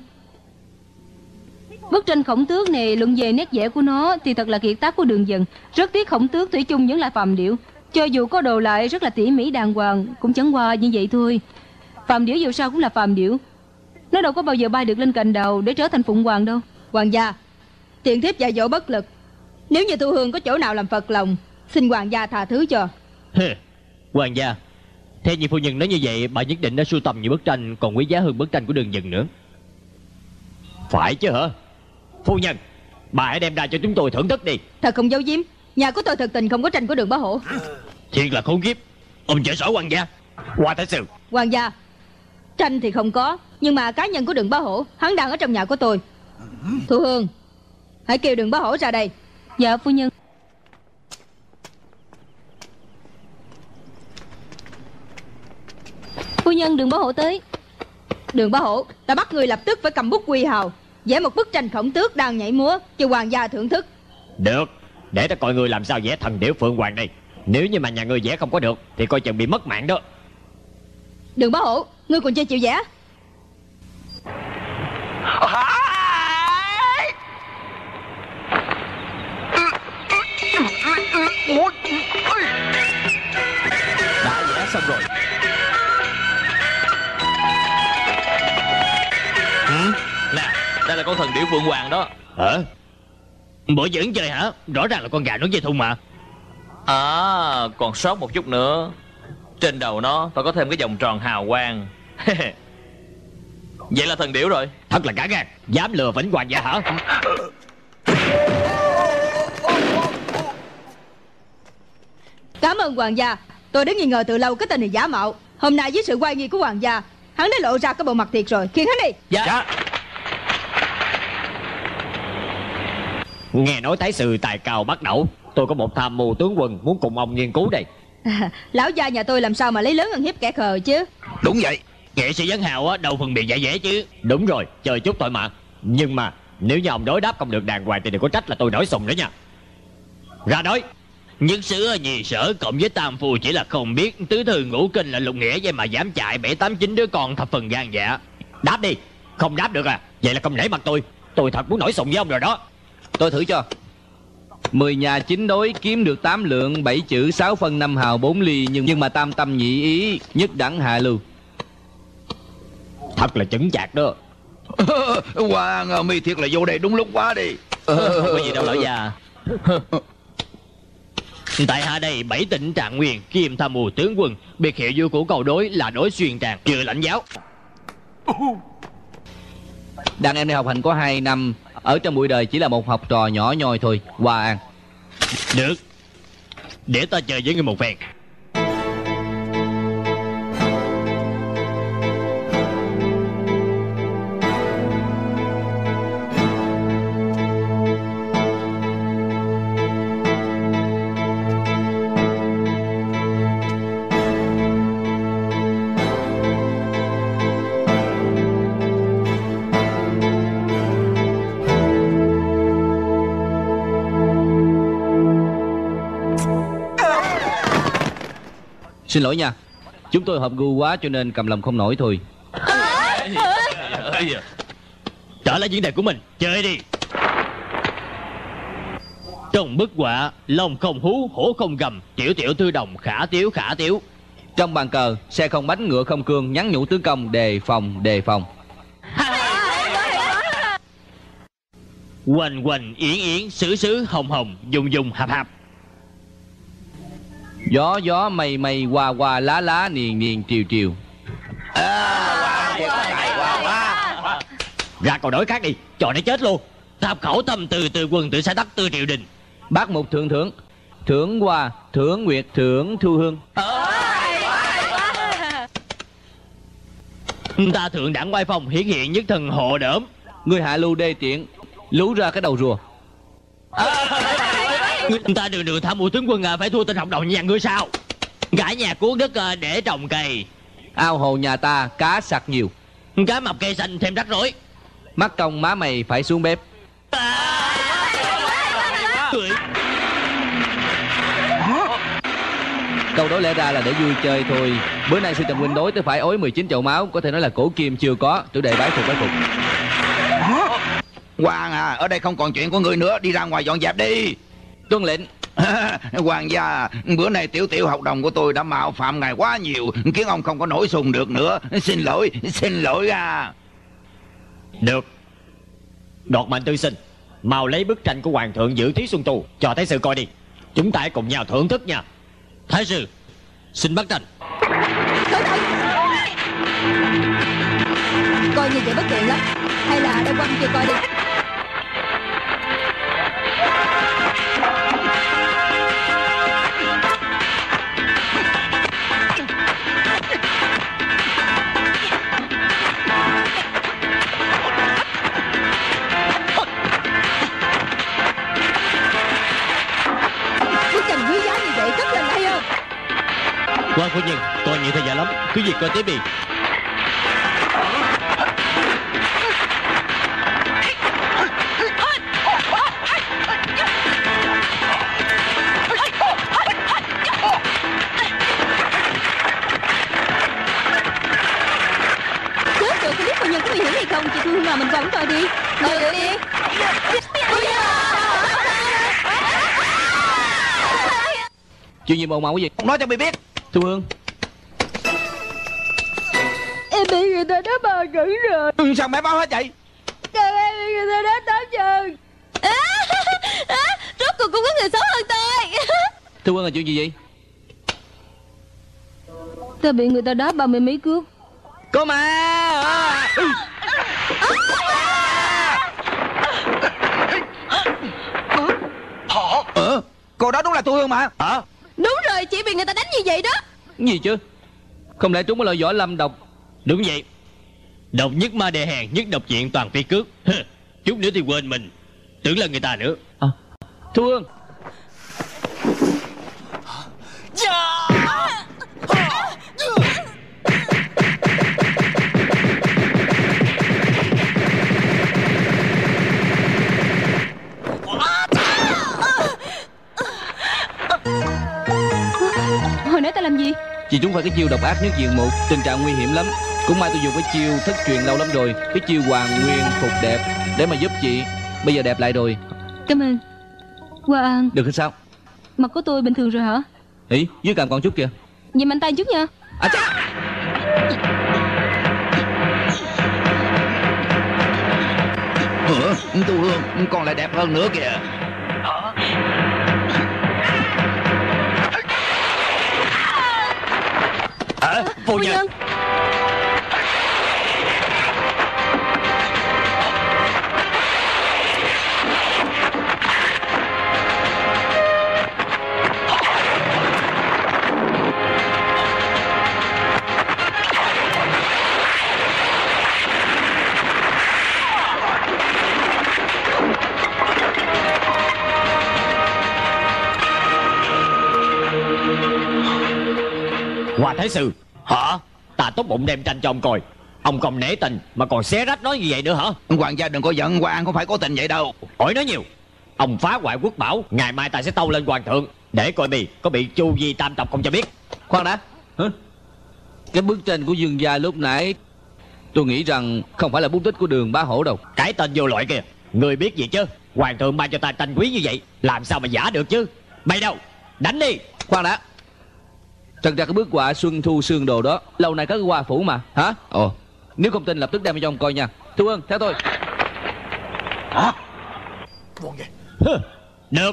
Bức tranh khổng tước này luận về nét vẽ của nó Thì thật là kiệt tác của đường dần. Rất tiếc khổng tước thủy chung vẫn là phàm điệu Cho dù có đồ lại rất là tỉ mỉ đàng hoàng Cũng chẳng qua như vậy thôi. Phàm điệu dù sao cũng là phàm điệu Nó đâu có bao giờ bay được lên cành đầu Để trở thành phụng hoàng đâu. Hoàng gia Tiện thiếp dạy dỗ bất lực. Nếu như Thu Hương có chỗ nào làm phật lòng Xin hoàng gia tha thứ cho. Hừ, Hoàng gia Theo như phu nhân nói như vậy Bà nhất định đã sưu tầm những bức tranh Còn quý giá hơn bức tranh của đường dần nữa. Phải chứ hả? Phu nhân Bà hãy đem ra cho chúng tôi thưởng thức đi. Thật không giấu giếm Nhà của tôi thật tình không có tranh của đường bá hổ. Thiệt là khốn kiếp. Ông chở sỏi hoàng gia. Hoa thái sư Hoàng gia Tranh thì không có Nhưng mà cá nhân của đường bá hổ Hắn đang ở trong nhà của tôi. Thu Hương Hãy kêu đường bá hổ ra đây. Dạ phu nhân Phu nhân đừng bảo hộ tới. Đường bá hổ Ta bắt người lập tức phải cầm bút quy hào vẽ một bức tranh khổng tước đang nhảy múa cho hoàng gia thưởng thức. Được Để ta coi người làm sao vẽ thần điểu phượng hoàng đây Nếu như mà nhà ngươi vẽ không có được Thì coi chừng bị mất mạng đó. Đường bá hổ Ngươi còn chưa chịu vẽ. Đã vẽ xong rồi Đây là con thần điểu phượng hoàng đó. Hả? Bộ vẫn chơi hả? Rõ ràng là con gà nó dây thun mà. À còn sót một chút nữa. Trên đầu nó phải có thêm cái vòng tròn hào quang. Vậy là thần điểu rồi. Thật là cả gan. Dám lừa vĩnh hoàng gia hả? Cảm ơn hoàng gia. Tôi đã nghi ngờ từ lâu cái tên này giả mạo. Hôm nay với sự quay nghi của hoàng gia Hắn đã lộ ra cái bộ mặt thiệt rồi. Khiêng hắn đi. Dạ, Nghe nói thái sư tài cao bắt đầu. Tôi có một tham mưu tướng quân Muốn cùng ông nghiên cứu đây. Lão gia nhà tôi làm sao mà lấy lớn ăn hiếp kẻ khờ chứ? Đúng vậy. Nghệ sĩ Văn Hào á đâu phân biệt giả dễ chứ. Đúng rồi chơi chút thôi mà. Nhưng mà nếu như ông đối đáp không được đàng hoàng Thì đừng có trách là tôi nổi sùng nữa nha. Ra đối Nhất sứ nhì sở cộng với tam phu chỉ là không biết. Tứ thư ngũ kinh là lục nghĩa vậy mà dám chạy. Bảy tám chín đứa con thập phần gan dạ. Đáp đi. Không đáp được à. Vậy là không nể mặt tôi. Tôi thật muốn nổi sùng với ông rồi đó Tôi thử cho. Mười nhà chính đối kiếm được 8 lượng 7 chữ 6 phân 5 hào 4 ly Nhưng nhưng mà tam tâm nhị ý Nhất đẳng hạ lưu. Thật là chững chạc đó. Hoàng à, mi thiệt là vô đây đúng lúc quá đi. Không có gì đâu lão già. Tại hạ đây bảy tỉnh trạng nguyên Kiêm tham mưu tướng quân. Biệt hiệu vua của cầu đối là đối xuyên tràng Chưa lãnh giáo. Đàn em đi học hành có 2 năm ở trong bụi đời chỉ là một học trò nhỏ nhoi thôi. Hoa An. Được. Để ta chơi với ngươi một phen. Xin lỗi nha. Chúng tôi hợp gu quá cho nên cầm lòng không nổi thôi. Trở lại diễn đề của mình. Chơi đi. Trong bức họa Long không hú hổ không gầm Tiểu tiểu tư đồng khả tiếu khả tiếu. Trong bàn cờ Xe không bánh ngựa không cương Nhắn nhủ tướng công đề phòng đề phòng. Quỳnh quỳnh yến yến Sứ sứ hồng hồng Dùng dùng hạp hạp Gió gió mây mây hoa hoa lá lá niền niền triều triều. Ra câu đối khác đi Cho nó chết luôn. Tạp khẩu tâm từ từ quân tự xã tắc tư triều đình. Bác một thượng thưởng Thưởng hoa Thưởng nguyệt Thưởng thu hương. Ta thượng đẳng oai phong hiển hiện nhất thần hộ đỡm Người hạ lưu đê tiện Lú ra cái đầu rùa Ta đường đường tham mưu tướng quân à, Phải thua tên học đầu nhà ngươi sao? Gãi nhà cuốn đất à, để trồng cây. Ao hồ nhà ta cá sặc nhiều. Cá mập cây xanh thêm rắc rối. Mắt công má mày phải xuống bếp. Câu đó lẽ ra là để vui chơi thôi. Bữa nay sư Trần Huynh đối tới phải ối 19 chậu máu Có thể nói là cổ kim chưa có. Tử đệ bái phục bái phục. Hoàng à Ở đây không còn chuyện của người nữa Đi ra ngoài dọn dẹp đi Tuân lệnh. Hoàng gia Bữa nay tiểu tiểu học đồng của tôi đã mạo phạm ngài quá nhiều Khiến ông không có nổi sùng được nữa. Xin lỗi Xin lỗi à. Được. Đột mệnh tư sinh. Mau lấy bức tranh của hoàng thượng giữ thí xuân tu Cho thái sư coi đi. Chúng ta hãy cùng nhau thưởng thức nha. Thái sư Xin bắt tranh. Coi như vậy bất tiện lắm. Hay là đem qua bên kia coi đi phu nhân Coi nhiều thời gian lắm. Cứ việc coi tiếp đi. Không? Chị Thu Hương mình còn coi đi. Được đi. Chuyện gì mà ồn ào cái gì. Không nói cho mày biết Thu Hương. Em bị người ta đá bà gửi rồi. Ừ, Sao mẹ báo hết vậy? Trời em bị người ta đá tám chân Rốt cuộc cũng có người xấu hơn tôi. Thu Hương là chuyện gì vậy? Ta bị người ta đá ba mươi mấy cước. Có mà à. Ờ Cô đó đúng là Thu Hương mà. Hả Đúng rồi chỉ bị người ta đánh như vậy đó. Gì chứ? Không lẽ chúng có loại võ lâm độc? Đúng vậy. Độc nhất ma đề hèn nhất độc diện toàn phi cước. Chút nữa thì quên mình. Tưởng là người ta nữa. Thu Hương. Nãy Vì chúng phải cái chiêu độc ác nhất diện một Tình trạng nguy hiểm lắm. Cũng may tôi dùng cái chiêu thất truyền lâu lắm rồi. Cái chiêu hoàng nguyên phục đẹp Để mà giúp chị. Bây giờ đẹp lại rồi. Cảm ơn. An Được hay sao? Mặt của tôi bình thường rồi hả? Ý dưới cằm còn chút kìa. Vậy mạnh tay chút nha. À chà. Ủa, tu hương còn lại đẹp hơn nữa kìa Hả? Phu nhân nhân Hòa Thái Sư tốt bụng đem tranh cho ông coi. Ông không nể tình mà còn xé rách nói như vậy nữa hả? Hoàng gia đừng có giận Hoàng không phải cố tình vậy đâu. Hỏi nói nhiều. Ông phá hoại quốc bảo Ngày mai ta sẽ tâu lên hoàng thượng Để coi bì có bị chu di tam tộc không cho biết. Khoan đã. Hả? Cái bức tranh của Dương Gia lúc nãy Tôi nghĩ rằng không phải là bút tích của đường bá hổ đâu. Cái tên vô loại kìa. Người biết gì chứ? Hoàng thượng ban cho ta tranh quý như vậy Làm sao mà giả được chứ? Mày đâu? Đánh đi. Khoan đã Thật ra cái bức họa Xuân Thu Sương Đồ đó Lâu nay có cái hoa phủ mà. Hả? Ồ Nếu không tin lập tức đem cho ông coi nha. Thu Ân theo tôi. Hừ, Được.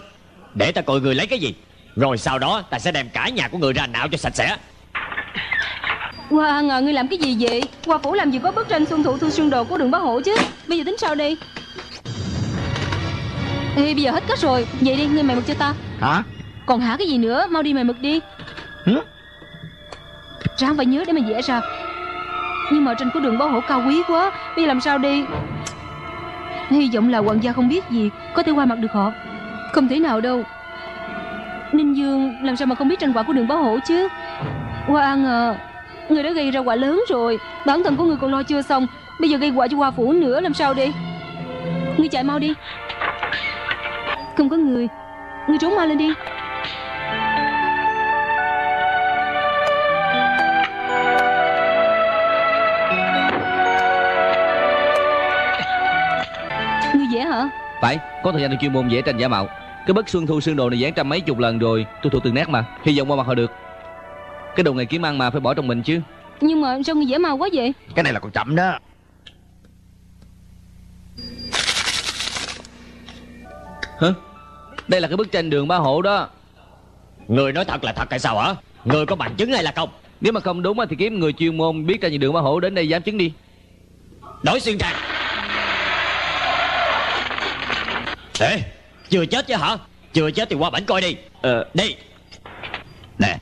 Để ta coi người lấy cái gì. Rồi sau đó ta sẽ đem cả nhà của người ra nạo cho sạch sẽ. Hoa An à ngươi làm cái gì vậy? Hoa Phủ làm gì có bức tranh xuân thụ thu xuân đồ của đường bá hộ chứ? Bây giờ tính sao đi? Ê bây giờ hết cách rồi. Vậy đi ngươi mày mực cho ta. Hả? Còn hả cái gì nữa? Mau đi mày mực đi. Hử? Ráng phải nhớ để mà vẽ ra Nhưng mà trên của đường báo hộ cao quý quá, Bây giờ làm sao đi? Hy vọng là hoàng gia không biết gì, Có thể qua mặt được họ. Không thể nào đâu. Ninh Dương làm sao mà không biết tranh quả của đường báo hộ chứ? Hoa An à Người đã gây ra quả lớn rồi. Bản thân của người còn lo chưa xong. Bây giờ gây quả cho Hoa Phủ nữa, làm sao đi? Ngươi chạy mau đi. Không có người. Ngươi trốn mau lên đi. Phải Có thời gian được chuyên môn vẽ tranh giả mạo. Cái bức Xuân Thu Sương Đồ này vẽ trăm mấy chục lần rồi Tôi thuộc từng nét mà. Hy vọng qua mặt họ được. Cái đồ nghề kiếm ăn mà phải bỏ trong mình chứ. Nhưng mà sao ngươi vẽ mau quá vậy? Cái này là còn chậm đó. Hả? Đây là cái bức tranh đường bá hổ đó. Người nói thật là thật hay sao hả? Người có bằng chứng hay là không? Nếu mà không đúng á thì kiếm người chuyên môn biết tranh gì đường bá hổ đến đây dám chứng đi. Đổi xuyên trang Ê Chưa chết chứ hả? Chưa chết thì qua bển coi đi. Ờ. Đi. Nè.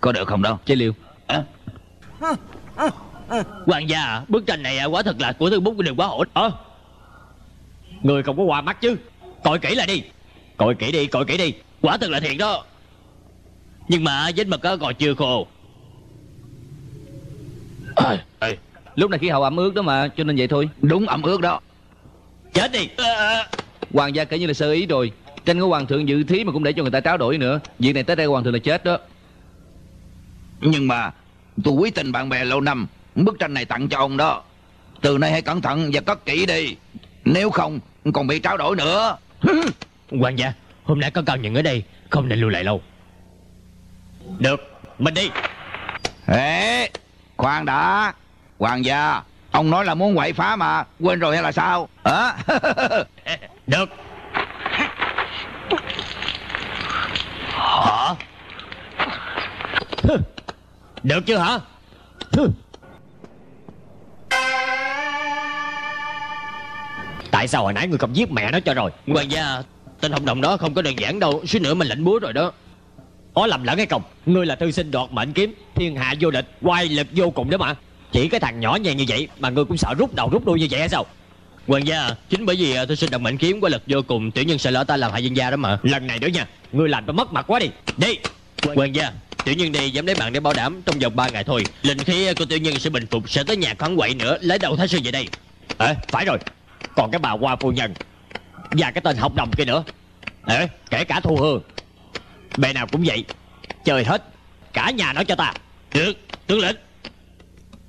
Có được không đâu? Chơi liều Hoàng gia à, bức tranh này à, quả thật là của thư bút của đường quá hổ Ờ. Người không có qua mắt chứ. Coi kỹ lại đi. Coi kỹ đi coi kỹ đi. Quả thật là thiệt đó. Nhưng mà vết mực á còn chưa khô. Ê, ê, Lúc này khí hậu ẩm ướt đó mà Cho nên vậy thôi. Đúng ẩm ướt đó. Chết đi Hoàng gia kể như là sơ ý rồi. Tranh của hoàng thượng dự thí mà cũng để cho người ta tráo đổi nữa. Việc này tới đây hoàng thượng là chết đó. Nhưng mà Tôi quý tình bạn bè lâu năm Bức tranh này tặng cho ông đó. Từ nay hãy cẩn thận và cất kỹ đi. Nếu không còn bị tráo đổi nữa. Hoàng gia Hôm nay có cao nhận ở đây Không nên lưu lại lâu. Được Mình đi. Ê Khoan đã. Hoàng gia Ông nói là muốn quậy phá mà Quên rồi hay là sao? Hả Được. Hả. Được chưa hả. Tại sao hồi nãy người không giết mẹ nó cho rồi? Hoàng gia Tên hợp đồng đó không có đơn giản đâu. Suýt nữa mình lệnh búa rồi đó. Có lầm lẫn hay không? Ngươi là thư sinh đoạt mệnh kiếm Thiên hạ vô địch Quay lực vô cùng đó mà. Chỉ cái thằng nhỏ nhàng như vậy Mà ngươi cũng sợ rút đầu rút đuôi như vậy hay sao Hoàng gia Chính bởi vì à, tôi xin đồng mệnh kiếm qua lực vô cùng Tiểu nhân sợ lỡ ta làm hại dân gia đó mà. Lần này nữa nha Ngươi làm tao mất mặt quá đi. Đi. Hoàng gia Tiểu nhân đây dám lấy bạn để bảo đảm Trong vòng 3 ngày thôi. Linh khí của tiểu nhân sẽ bình phục Sẽ tới nhà khoáng quậy nữa Lấy đầu thái sư về đây. Ê phải rồi. Còn cái bà hoa phu nhân Và cái tên học đồng kia nữa. Ê kể cả thu hương. Bề nào cũng vậy. Chơi hết cả nhà nó cho ta. Được tướng lĩnh.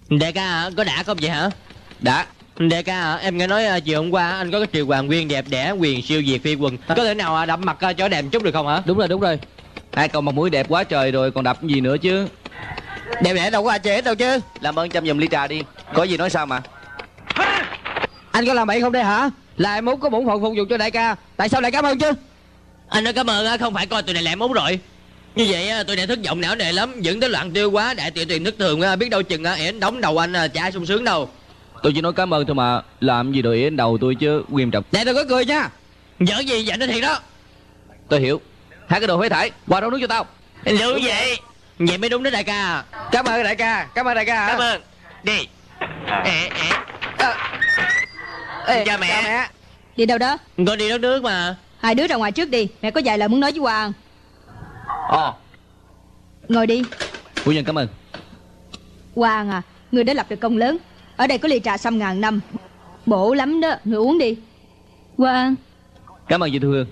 Đại ca? Có đã không vậy hả? Đã Đại ca hả? Em nghe nói à, chiều hôm qua anh có cái triều hoàng nguyên đẹp đẽ quyền siêu việt phi quân Có thể nào à, đập mặt à, cho đẹp chút được không hả? Đúng rồi đúng rồi. Hai cậu mặt mũi đẹp quá trời rồi còn đập gì nữa chứ? Đẹp đẽ đâu có ai chê hết đâu chứ. Làm ơn chăm giùm ly trà đi. Có gì nói sao mà? Anh có làm bậy không đây hả? Là em muốn có bổn phận phục vụ cho đại ca Tại sao lại cảm ơn chứ? Anh nói cảm ơn á, không phải coi tụi này làm ống rồi. Như vậy tụi này thất vọng não nề lắm dẫn tới loạn tiêu quá đại tiện tiền thất thường biết đâu chừng á, ẻn đóng đầu anh à, chả sung sướng đâu Tôi chỉ nói cảm ơn thôi mà. Làm gì đổi đến đầu tôi chứ Nghiêm trọng Nè đừng có cười nha. Giỡn gì vậy nó thiệt đó. Tôi hiểu. Hai cái đồ phế thải Qua đâu nước cho tao. Đúng vậy? Vậy mới đúng đó đại ca. Cảm ơn đại ca. Cảm ơn đại ca. Cảm ơn. Đi. Ẹ ẹ Ê, Chào mẹ. Chào mẹ. Đi đâu đó? Con đi đất nước mà. Hai đứa ra ngoài trước đi. Mẹ có vài lời muốn nói với Hoàng. Ồ Ngồi đi. Phu nhân cảm ơn. Hoàng à Người đã lập được công lớn Ở đây có ly trà xăm ngàn năm. Bổ lắm đó Người uống đi. Hoàng Cảm ơn chị Thu Hương.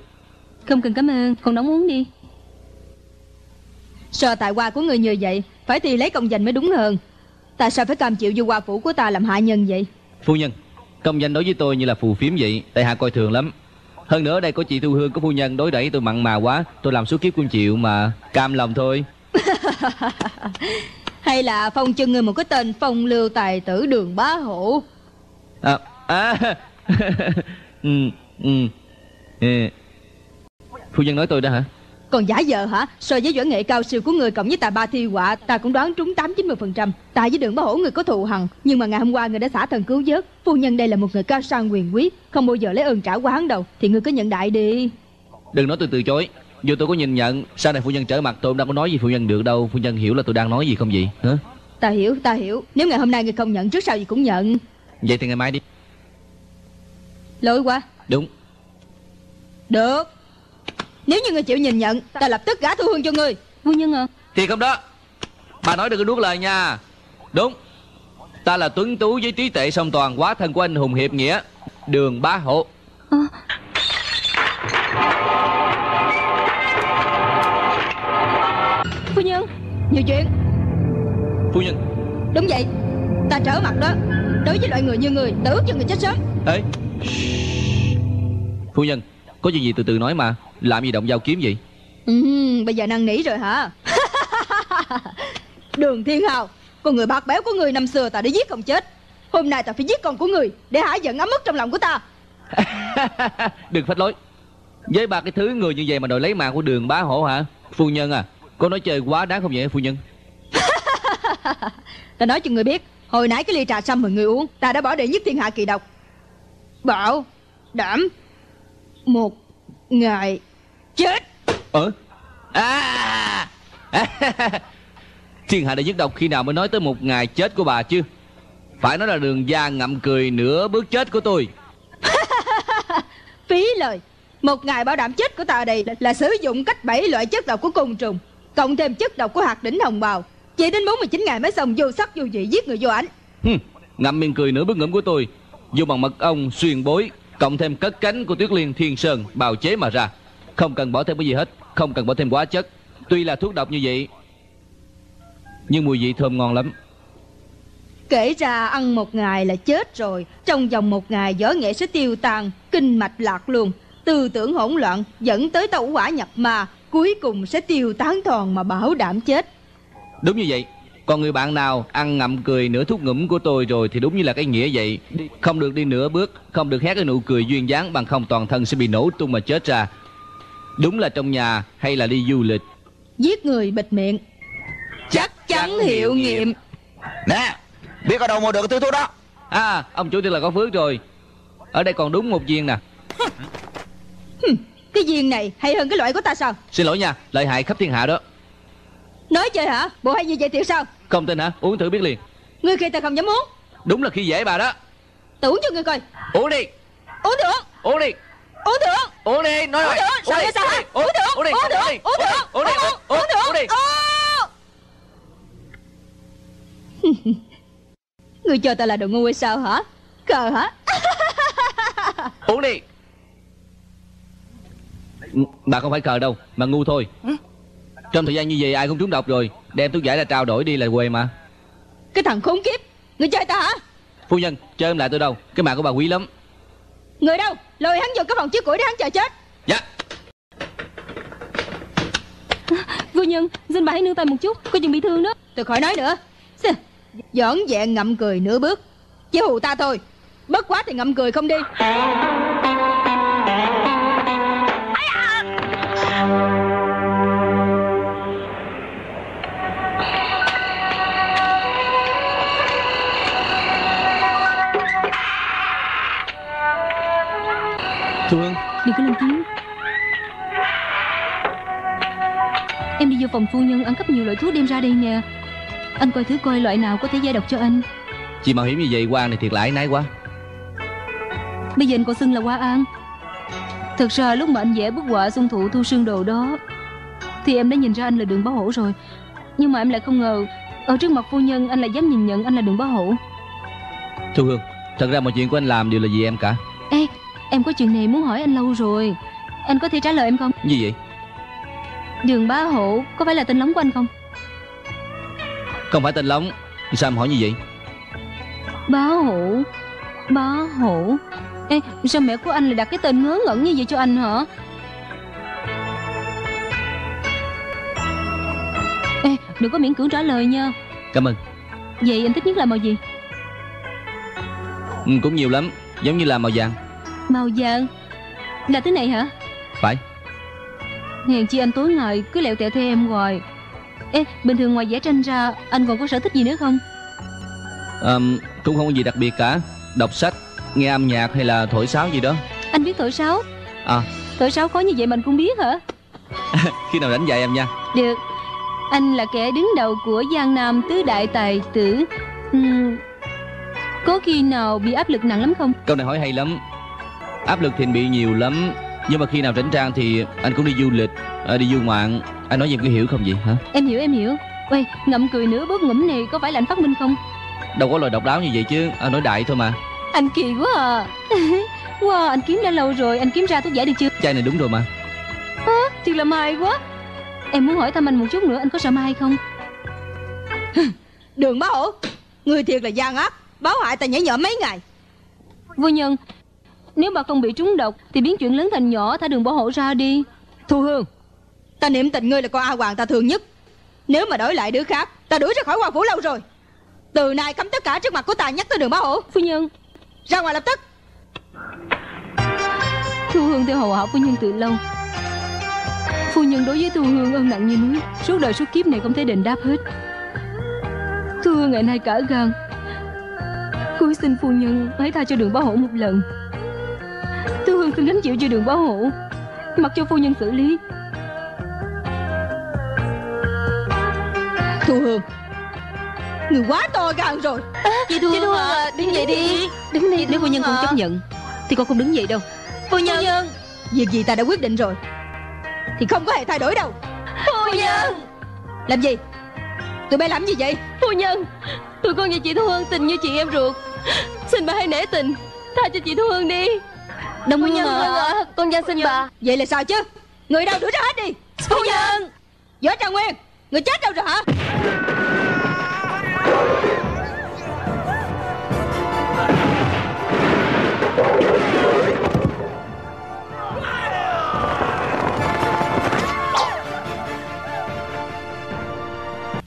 Không cần cảm ơn Còn nóng uống đi. So tài hoa của người như vậy Phải thì lấy công danh mới đúng hơn. Tại sao phải cam chịu vô hoa phủ của ta làm hạ nhân vậy? Phu nhân Công danh đối với tôi như là phù phiếm vậy Tại hạ coi thường lắm. Hơn nữa đây có chị Thu Hương có phu nhân đối đẩy tôi mặn mà quá. Tôi làm suốt kiếp cũng chịu mà Cam lòng thôi Hay là phong chân người một cái tên phong lưu tài tử đường bá hổ? À, à. ừ, ừ. Ừ. Phu nhân nói tôi đó hả? Còn giả vờ hả? So với võ nghệ cao siêu của người cộng với tài ba thi họa Ta cũng đoán trúng 8-90% Ta với đường bá hổ người có thù hằn Nhưng mà ngày hôm qua người đã xả thần cứu vớt. Phu nhân đây là một người cao sang quyền quý Không bao giờ lấy ơn trả quán đâu. Thì người cứ nhận đại đi. Đừng nói tôi từ chối Dù tôi có nhìn nhận Sau này phu nhân trở mặt tôi không đang có nói gì phu nhân được đâu. Phu nhân hiểu là tôi đang nói gì không vậy? Hả? Ta hiểu ta hiểu. Nếu ngày hôm nay người không nhận trước sau gì cũng nhận. Vậy thì ngày mai đi. Lỗi quá. Đúng. Được. Nếu như người chịu nhìn nhận Ta lập tức gả thu hương cho người. Phu nhân à. Thì không đó. Bà nói đừng có nuốt lời nha. Đúng. Ta là tuấn tú với trí tuệ song toàn Quá thân của anh hùng hiệp nghĩa Đường bá hộ. Phu Nhiều chuyện. Phu nhân. Đúng vậy. Ta trở mặt đó Đối với loại người như người Ta ước cho người chết sớm. Ê. Phu nhân Có chuyện gì từ từ nói mà. Làm gì động dao kiếm vậy? Ừ, Bây giờ năn nỉ rồi hả? Đường Thiên Hào Con người bạc béo của người năm xưa ta đã giết không chết. Hôm nay ta phải giết con của người Để hả giận ấm ức trong lòng của ta. Đừng phách lối. Với ba cái thứ người như vậy mà đòi lấy mạng của đường bá hổ hả? Phu nhân à Có nói chơi quá đáng không vậy phu nhân? Ta nói cho người biết Hồi nãy cái ly trà xăm mà người uống Ta đã bỏ đệ nhất thiên hạ kỳ độc. Bảo Đảm Một Ngày Chết. Ờ à, Thiên hạ đệ nhất độc khi nào mới nói tới một ngày chết của bà chứ? Phải nói là đường da ngậm cười nửa bước chết của tôi. Phí lời Một ngày bảo đảm chết của ta ở đây là, là sử dụng cách bảy loại chất độc của côn trùng Cộng thêm chất độc của hạt đỉnh hồng bào. Chỉ đến 49 ngày mới xong vô sắc vô vị giết người vô ảnh. Hừm, Ngậm miệng cười nửa bước ngẫm của tôi. Dùng bằng mật ong xuyên bối Cộng thêm cất cánh của tuyết liên thiên sơn Bào chế mà ra. Không cần bỏ thêm cái gì hết Không cần bỏ thêm quá chất. Tuy là thuốc độc như vậy Nhưng mùi vị thơm ngon lắm. Kể ra ăn một ngày là chết rồi. Trong vòng một ngày võ nghệ sẽ tiêu tan Kinh mạch lạc luôn Tư tưởng hỗn loạn Dẫn tới tẩu quả nhập ma Cuối cùng sẽ tiêu tán thòn mà bảo đảm chết. Đúng như vậy. Còn người bạn nào ăn ngậm cười nửa thuốc ngủm của tôi rồi Thì đúng như là cái nghĩa vậy. Không được đi nửa bước Không được hét cái nụ cười duyên dáng Bằng không toàn thân sẽ bị nổ tung mà chết ra. Đúng là trong nhà hay là đi du lịch? Giết người bịt miệng. Chắc chắn hiệu nghiệm. Nè Biết ở đâu mua được cái thứ thuốc đó? À ông chủ thật là có phước rồi. Ở đây còn đúng một viên nè Cái viên này hay hơn cái loại của ta sao? Xin lỗi nha Lợi hại khắp thiên hạ đó. Nói chơi hả? Bộ hay như vậy thì sao? Không tin hả? Uống thử biết liền. Ngươi khi ta không dám uống. Đúng là khi dễ bà đó. Ta uống cho ngươi coi. Uống đi. Uống được. Uống đi. Uống được. Uống đi Nói rồi. Uống Sao vậy sao hả? Uống được. Uống đi Uống được. Uống được. Uống đi Uống Uống Uống Uống. Ngươi cho ta là đồ ngu hay sao hả? Cờ hả? Uống đi Bà không phải cờ đâu Mà ngu thôi. Trong thời gian như vậy ai cũng trúng độc rồi. Đem thuốc giải ra trao đổi đi là quê mà. Cái thằng khốn kiếp Người chơi ta hả? Phu nhân chơi em lại tôi đâu. Cái mạng của bà quý lắm. Người đâu? Lôi hắn vô cái phòng chiếc củi để hắn chờ chết. Dạ. Phu nhân Xin bà hãy nương tay một chút. Có chừng bị thương đó. Tôi khỏi nói nữa. Giỡn dạng ngậm cười nửa bước. Chỉ hù ta thôi. Bất quá thì ngậm cười không đi Đừng có lên tiếng. Em đi vô phòng phu nhân ăn cắp nhiều loại thuốc đem ra đây nè. Anh coi thử coi loại nào có thể giải độc cho anh. Chị mạo hiểm như vậy quan này thiệt là ái nái quá. Bây giờ anh còn xưng là Hoa An. Thực ra lúc mà anh vẽ bức họa xuân thụ thu sương đồ đó Thì em đã nhìn ra anh là đường báo hổ rồi. Nhưng mà em lại không ngờ Ở trước mặt phu nhân anh lại dám nhìn nhận anh là đường báo hổ. Thu Hương Thật ra mọi chuyện của anh làm đều là vì em cả. Ê em có chuyện này muốn hỏi anh lâu rồi. Anh có thể trả lời em không? Như vậy? Đường bá hổ có phải là tên lóng của anh không? Không phải tên Lóng. Sao em hỏi như vậy? Bá hổ Bá hổ. Ê sao mẹ của anh lại đặt cái tên ngớ ngẩn như vậy cho anh hả? Ê đừng có miễn cưỡng trả lời nha. Cảm ơn. Vậy anh thích nhất là màu gì? Ừ, Cũng nhiều lắm. Giống như là màu vàng Màu vàng Là thứ này hả? Phải. Hèn chi anh tối ngày cứ lẹo tẹo theo em hoài. Ê bình thường ngoài vẽ tranh ra Anh còn có sở thích gì nữa không? Um, Cũng không có gì đặc biệt cả. Đọc sách Nghe âm nhạc hay là thổi sáo gì đó. Anh biết thổi sáo? À. Thổi sáo khó như vậy mình cũng biết hả? Khi nào đánh dạy em nha. Được. Anh là kẻ đứng đầu của Giang Nam Tứ Đại Tài Tử. Ừm, Có khi nào bị áp lực nặng lắm không? Câu này hỏi hay lắm Áp lực thì bị nhiều lắm. Nhưng mà khi nào rảnh trang thì anh cũng đi du lịch à, Đi du ngoạn. Anh nói gì em có hiểu không vậy hả? Em hiểu em hiểu. Ê ngậm cười nửa bước ngủm này có phải là anh phát minh không? Đâu có lời độc đáo như vậy chứ. Anh nói đại thôi mà. Anh kỳ quá à. Wow anh kiếm đã lâu rồi Anh kiếm ra thuốc giải được chưa? Chai này đúng rồi mà. À, Thiệt là may quá. Em muốn hỏi thăm anh một chút nữa Anh có sợ mai không? Đường bá hổ. Người thiệt là gian ác Báo hại ta nhảy nhở mấy ngày. Vô nhân Nếu bà không bị trúng độc Thì biến chuyện lớn thành nhỏ Thả đường bảo hộ ra đi. Thu Hương Ta niệm tình ngươi là con A Hoàng ta thương nhất. Nếu mà đổi lại đứa khác Ta đuổi ra khỏi hoàng phủ lâu rồi. Từ nay cấm tất cả trước mặt của ta nhắc tới đường bá hổ Phu nhân. Ra ngoài lập tức. Thu Hương theo hầu hạ phu nhân từ lâu. Phu nhân đối với Thu Hương ân nặng như núi Suốt đời suốt kiếp này không thể đền đáp hết. Thu Hương ngày nay cả gan. Cuối xin phu nhân hãy tha cho đường báo hổ một lần Thu Hương xin gánh chịu cho đường báo hổ Mặc cho phu nhân xử lý. Thu Hương Người quá to gan rồi. Chị Thu Hương à, đứng dậy đi. Đứng đi Nếu phu nhân không hả? chấp nhận Thì con không đứng dậy đâu. Phu nhân. Việc gì ta đã quyết định rồi Thì không có hề thay đổi đâu. Phu nhân. Làm gì? Tụi bay làm gì vậy? Phu nhân Tụi con và chị Thu Hương tình như chị em ruột. Xin bà hãy nể tình Tha cho chị Thu Hương đi Đông Hương nhân à, Con gian xin bà. Vậy là sao chứ? Người đâu đuổi ra hết đi. Phu nhân. Võ Trang Nguyên Người chết đâu rồi hả?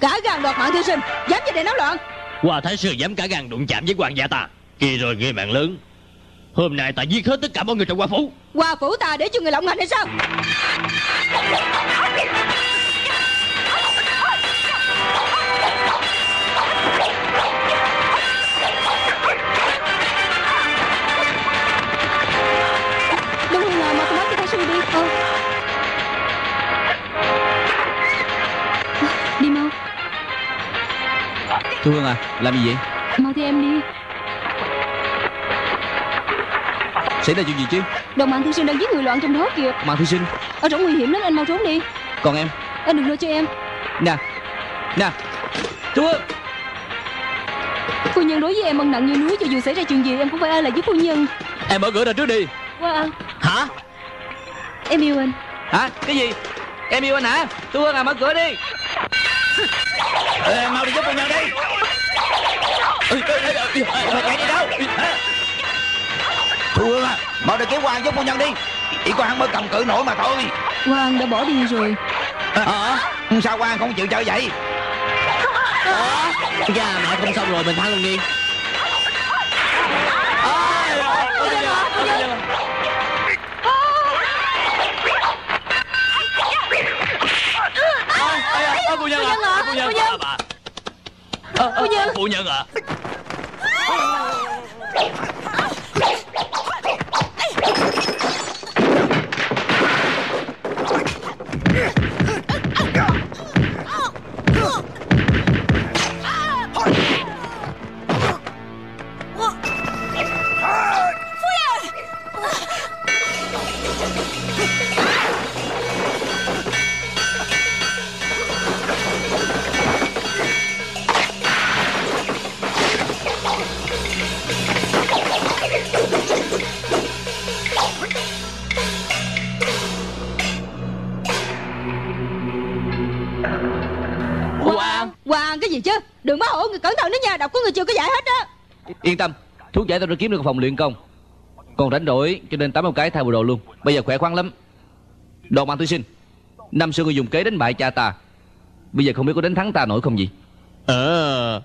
Cả gan đoạt mạng thư sinh Dám gì để náo loạn. Hoa Thái Sư dám cả gan đụng chạm với quan gia ta. Kỳ rồi gây mạng lớn Hôm nay ta giết hết tất cả mọi người trong hoa phủ. Qua phủ ta để cho người lộng hành hay sao? Đông Hương à mau thông báo cho sư đi. Ờ. Đi mau. Thu Hương à Làm gì vậy? Mau theo em đi Xảy ra chuyện gì chứ Đồng mạng thư sinh đang giết người loạn trong đó kìa Mạng thư sinh Ở trong nguy hiểm lắm anh mau trốn đi Còn em Anh đừng lo cho em Nè Nè Thu Hương Phu nhân đối với em ân nặng như núi Cho dù xảy ra chuyện gì em cũng phải ai lại với phu nhân Em mở cửa ra trước đi Qua ăn Hả Em yêu anh Hả Cái gì Em yêu anh hả Thu Hương à mở cửa đi Ê, mau đi giúp phu nhân đi Ê, ê, ê, ê, ê, Mày chạy đi đâu Thu Hương à Mau đi kiếm quan giúp phu nhân đi. Chỉ có hắn mới cầm cự nổi mà thôi. Quang đã bỏ đi rồi. Ờ Sao quan không chịu chơi vậy? Dạ mẹ không xong rồi mình thắng luôn đi. Phu nhân ạ Phu nhân ạ bà Phu nhân Phu nhân ạ Đừng báo hổ người cẩn thận đó nha Độc của người chưa có giải hết á Yên tâm Thuốc giải tao đã kiếm được phòng luyện công. Còn rảnh rỗi cho nên tắm một cái thay bộ đồ luôn. Bây giờ khỏe khoắn lắm. Đoàn bạn tư sinh Năm xưa người dùng kế đánh bại cha ta. Bây giờ không biết có đánh thắng ta nổi không gì Ờ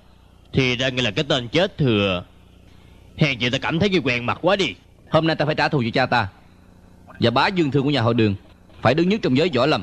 Thì ra nghĩa là cái tên chết thừa. Hèn chị ta cảm thấy cái quen mặt quá đi. Hôm nay ta phải trả thù cho cha ta. Và bá dương thương của nhà họ đường. Phải đứng nhất trong giới võ lâm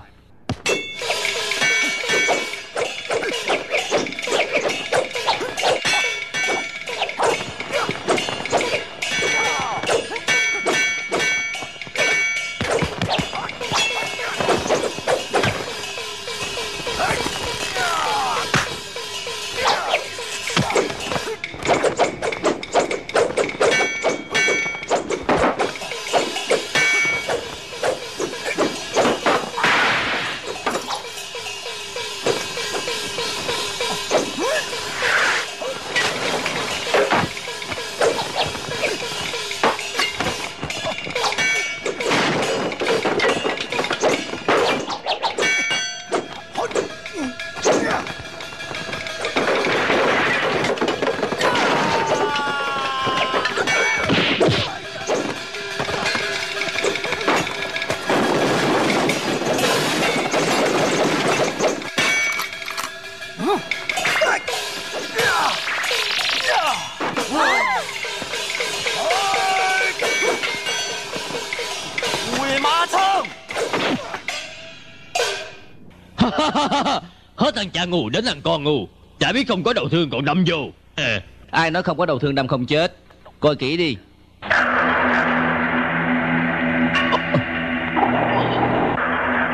đến thằng con ngu. Chả biết không có đầu thương còn đâm vô. Ờ, Ai nói không có đầu thương đâm không chết? Coi kỹ đi.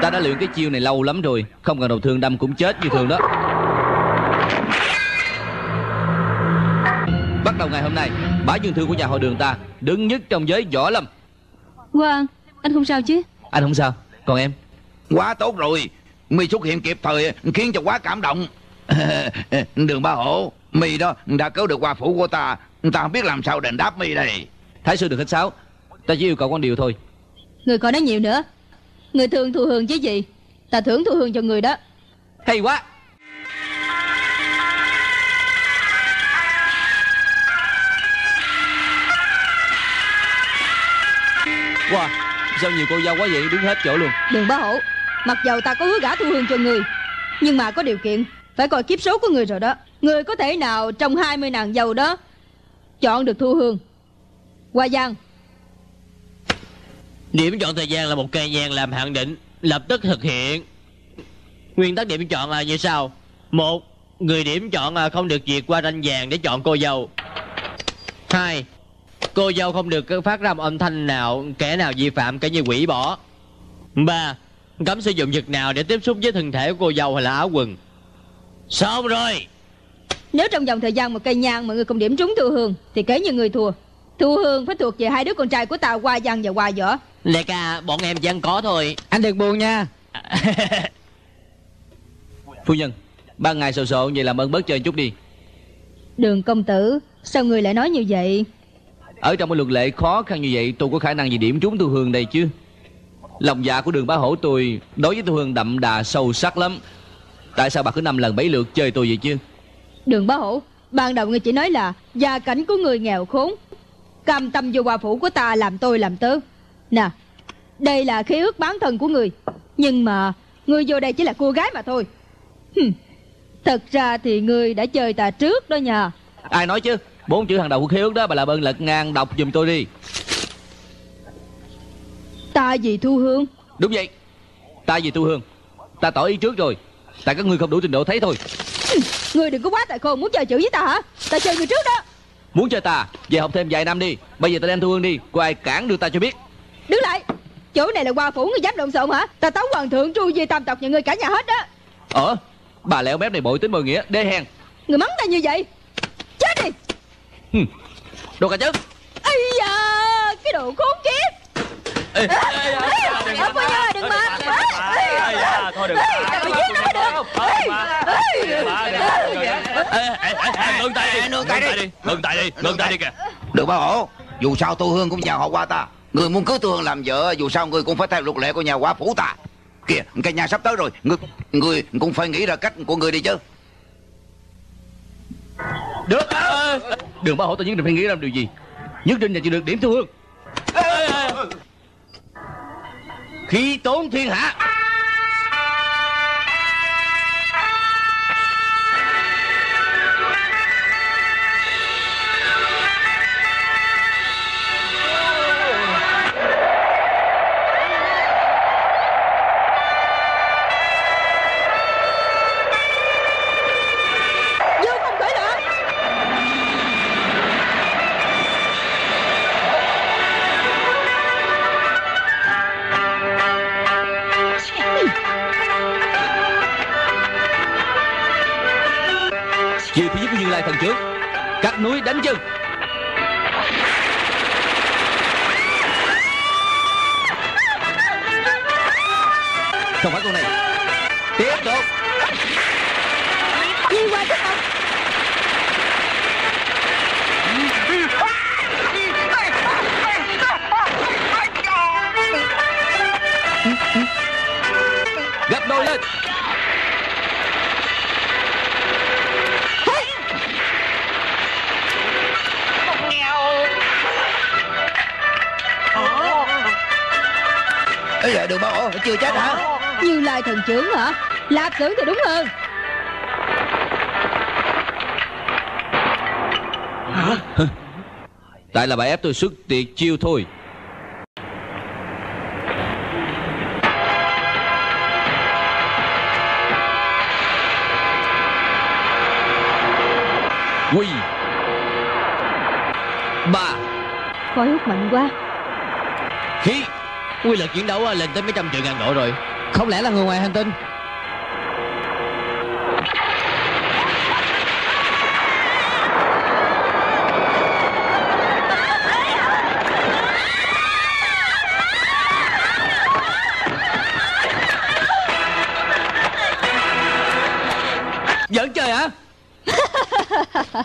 Ta đã luyện cái chiêu này lâu lắm rồi Không cần đầu thương đâm cũng chết như thường đó. Bắt đầu ngày hôm nay Bá dương thương của nhà họ đường ta Đứng nhất trong giới võ lâm. Quang Anh không sao chứ? Anh không sao. Còn em? Quá tốt rồi Mi xuất hiện kịp thời khiến cho quá cảm động. Đường ba hổ Mi đó đã cứu được qua phủ của ta. Ta không biết làm sao đền đáp Mi đây Thái sư đừng khách sáo Ta chỉ yêu cầu con điều thôi. Người còn nói nhiều nữa. Người thương thu hương chứ gì? Ta thưởng thu hương cho người đó. Hay quá. Wow Sao nhiều cô dâu quá vậy? Đứng hết chỗ luôn. Đừng bá hổ Mặc dầu ta có hứa gả thu hương cho người, Nhưng mà có điều kiện, Phải coi kiếp số của người rồi đó. Người có thể nào trong 20 nàng dâu đó Chọn được thu hương? Hoa Giang. Điểm chọn thời gian là một cây nhang làm hạn định, Lập tức thực hiện. Nguyên tắc điểm chọn là như sau. Một, Người điểm chọn là không được duyệt qua ranh vàng để chọn cô dâu. Hai, Cô dâu không được phát ra một âm thanh nào, Kẻ nào vi phạm kể như quỷ bỏ. Ba Cấm sử dụng vật nào để tiếp xúc với thân thể của cô dâu hay là áo quần? Xong rồi. Nếu trong vòng thời gian một cây nhang mà người không điểm trúng thu hương Thì kể như người thua. Thu hương phải thuộc về hai đứa con trai của ta Hoa Giang và Hoa Võ. Lê ca bọn em chỉ ăn có thôi. Anh đừng buồn nha. Phu nhân Ban ngày sầu sộ vậy làm ơn bớt chơi chút đi. Đường công tử Sao người lại nói như vậy? Ở trong cái luật lệ khó khăn như vậy Tôi có khả năng gì điểm trúng tu hương đây chứ Lòng dạ của đường bá hổ tôi Đối với tôi Hương đậm đà sâu sắc lắm. Tại sao bà cứ năm lần bảy lượt chơi tôi vậy chứ? Đường bá hổ Ban đầu ngươi chỉ nói là Gia cảnh của người nghèo khốn. Cam tâm vô hòa phủ của ta làm tôi làm tớ. Nè Đây là khí ước bán thân của người. Nhưng mà Ngươi vô đây chỉ là cô gái mà thôi. Hừm. Thật ra thì ngươi đã chơi ta trước đó nha. Ai nói chứ? Bốn chữ hàng đầu của khế ước đó bà làm ơn lật ngang đọc giùm tôi đi Ta vì thu hương. Đúng vậy. Ta vì tu hương. Ta tỏ ý trước rồi. Tại các ngươi không đủ trình độ thấy thôi. Ngươi đừng có quá tài khôn muốn chơi chữ với ta hả? Ta chơi người trước đó. Muốn chơi ta Về học thêm vài năm đi. Bây giờ ta đem tu hương đi Có ai cản được ta cho biết. Đứng lại. Chỗ này là qua phủ ngươi dám động xộn hả? Ta tấu hoàng thượng tru di tam tộc nhà ngươi cả nhà hết đó. Ờ Bà lẹo mép này bội tính bội nghĩa Đê hèn. Người mắng ta như vậy. Chết đi. Đồ cả chứ. Ây da Cái đồ khốn kiếp Ê, Ê, Phu nhân đừng mà Ê, à, thôi đừng mày giết nó mới được. Ngừng tay đi Ngừng tay đi Ngừng tay đi Ngừng tay đi kìa Được bá hổ Dù sao tu hương cũng nhà họ qua ta Người muốn cưới tu hương làm vợ Dù sao người cũng phải theo luật lệ của nhà quá phủ ta Kìa cái nhà sắp tới rồi Người, người cũng phải nghĩ ra cách của người đi chứ Được Đường bá hổ tôi nhất định phải nghĩ ra điều gì Nhất định là chỉ được điểm tu hương Khi tốn thiên hạ núi đánh chừng. Trưởng hả? Lạp xưởng thì đúng hơn. Tại là bà ép tôi xuất tiệt chiêu thôi. Quy. Ba. Khói hút mạnh quá. Khí. Quy lực chiến đấu á, lên tới mấy trăm triệu ngàn độ rồi Không lẽ là người ngoài hành tinh? Giỡn chơi hả?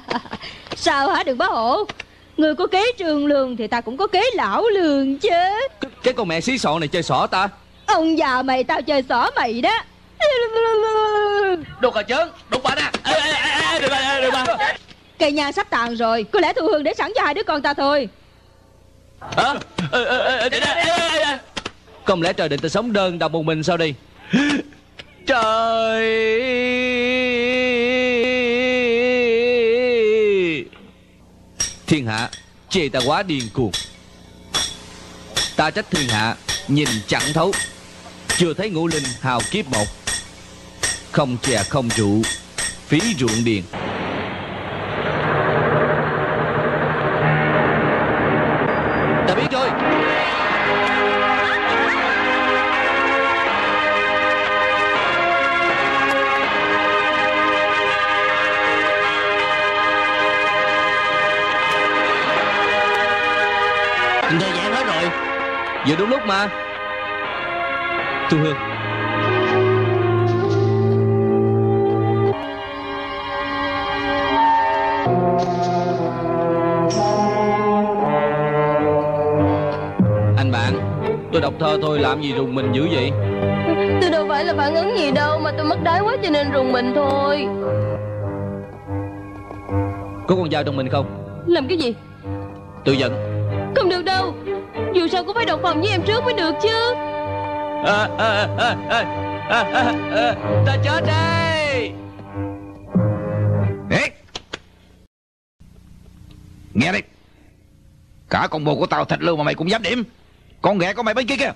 Sao hả đừng bá hổ Người có kế trường lường thì ta cũng có kế lão lường chứ. Cái, cái con mẹ xí sọ này chơi xỏ ta Ông già mày tao chơi xỏ mày đó. Đục à chớn Đục bà nè. Ê, ê, ê, ê, đừng ba, đừng ba Cây nhang sắp tàn rồi Có lẽ thu hương để sẵn cho hai đứa con ta thôi. Hả? Ê, ê, ê. Không lẽ trời định ta sống đơn độc một mình sao đi? Trời. Thiên hạ chê ta quá điên cuồng. Ta trách thiên hạ Nhìn chẳng thấu Chưa thấy ngũ linh hào kiếp một. Không chè không rượu Phí ruộng điền. Ta biết rồi. Thời gian hết rồi. Vừa đúng lúc mà Thu Hương. Anh bạn Tôi đọc thơ thôi làm gì rùng mình dữ vậy? Tôi đâu phải là phản ứng gì đâu Mà tôi mất đái quá cho nên rùng mình thôi. Có con dao trong mình không? Làm cái gì? Tự giận. Không được đâu. Dù sao cũng phải độc phòng với em trước mới được chứ à, à, à, à, à, à, à, Ta chết đây Ê! Nghe đi. Cả con bồ của tao thịt lưu mà mày cũng dám điểm. Con ghẹ của mày bên kia kìa.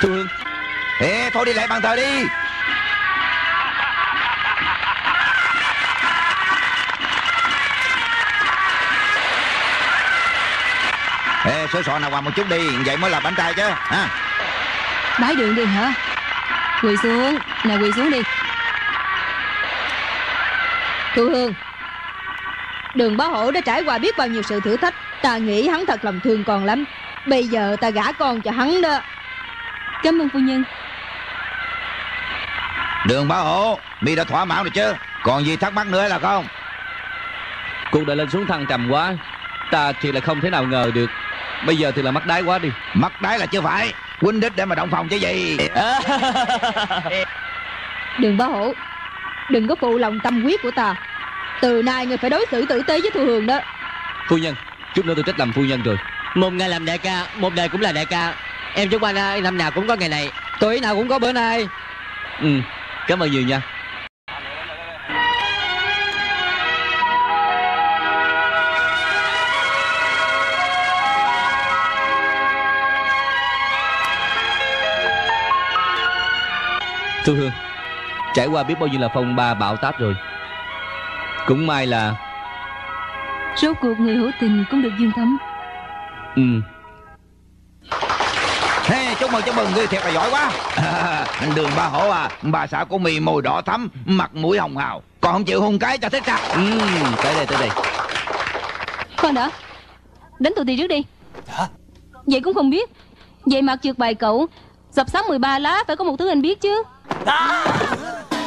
Thu Hương Ê, thôi đi lại bàn thờ đi. Sửa sọ nào qua một chút đi. Vậy mới là bánh trai chứ ha? Bái đường đi hả? Quỳ xuống. Nè quỳ xuống đi. Thu Hương Đường bá hổ đã trải qua biết bao nhiêu sự thử thách. Ta nghĩ hắn thật lòng thương con lắm. Bây giờ ta gả con cho hắn đó. Cảm ơn phu nhân. Đường bá hộ Mi đã thỏa mãn rồi chứ. Còn gì thắc mắc nữa là không? Cuộc đời lên xuống thăng trầm quá Ta thì là không thể nào ngờ được Bây giờ thì là mắc đái quá đi. Mắc đáy là chưa phải. Huynh đích để mà động phòng chứ gì. Đường bá hổ Đừng có phụ lòng tâm quyết của ta. Từ nay người phải đối xử tử tế với Thu Hương đó. Phu nhân Chút nữa tôi trách lầm phu nhân rồi. Một ngày làm đại ca Một đời cũng là đại ca. Em chúc anh năm nào cũng có ngày này. Tuổi nào cũng có bữa nay. Ừ Cảm ơn nhiều nha Thu Hương Trải qua biết bao nhiêu là phong ba bão táp rồi. Cũng may là Rốt cuộc người hữu tình cũng được dương thấm Ừ. Hey, chúc mừng chúc mừng ngươi thiệt là giỏi quá. À, Đường ba hổ à Bà xã của mì môi đỏ thắm Mặt mũi hồng hào. Còn không chịu hôn cái cho thích sao ừ, Tới đây tới đây. Khoan đã Đánh tụi tì trước đi. Vậy cũng không biết. Vậy mặt trượt bài cậu Dập sắm 13 lá phải có một thứ anh biết chứ Ah!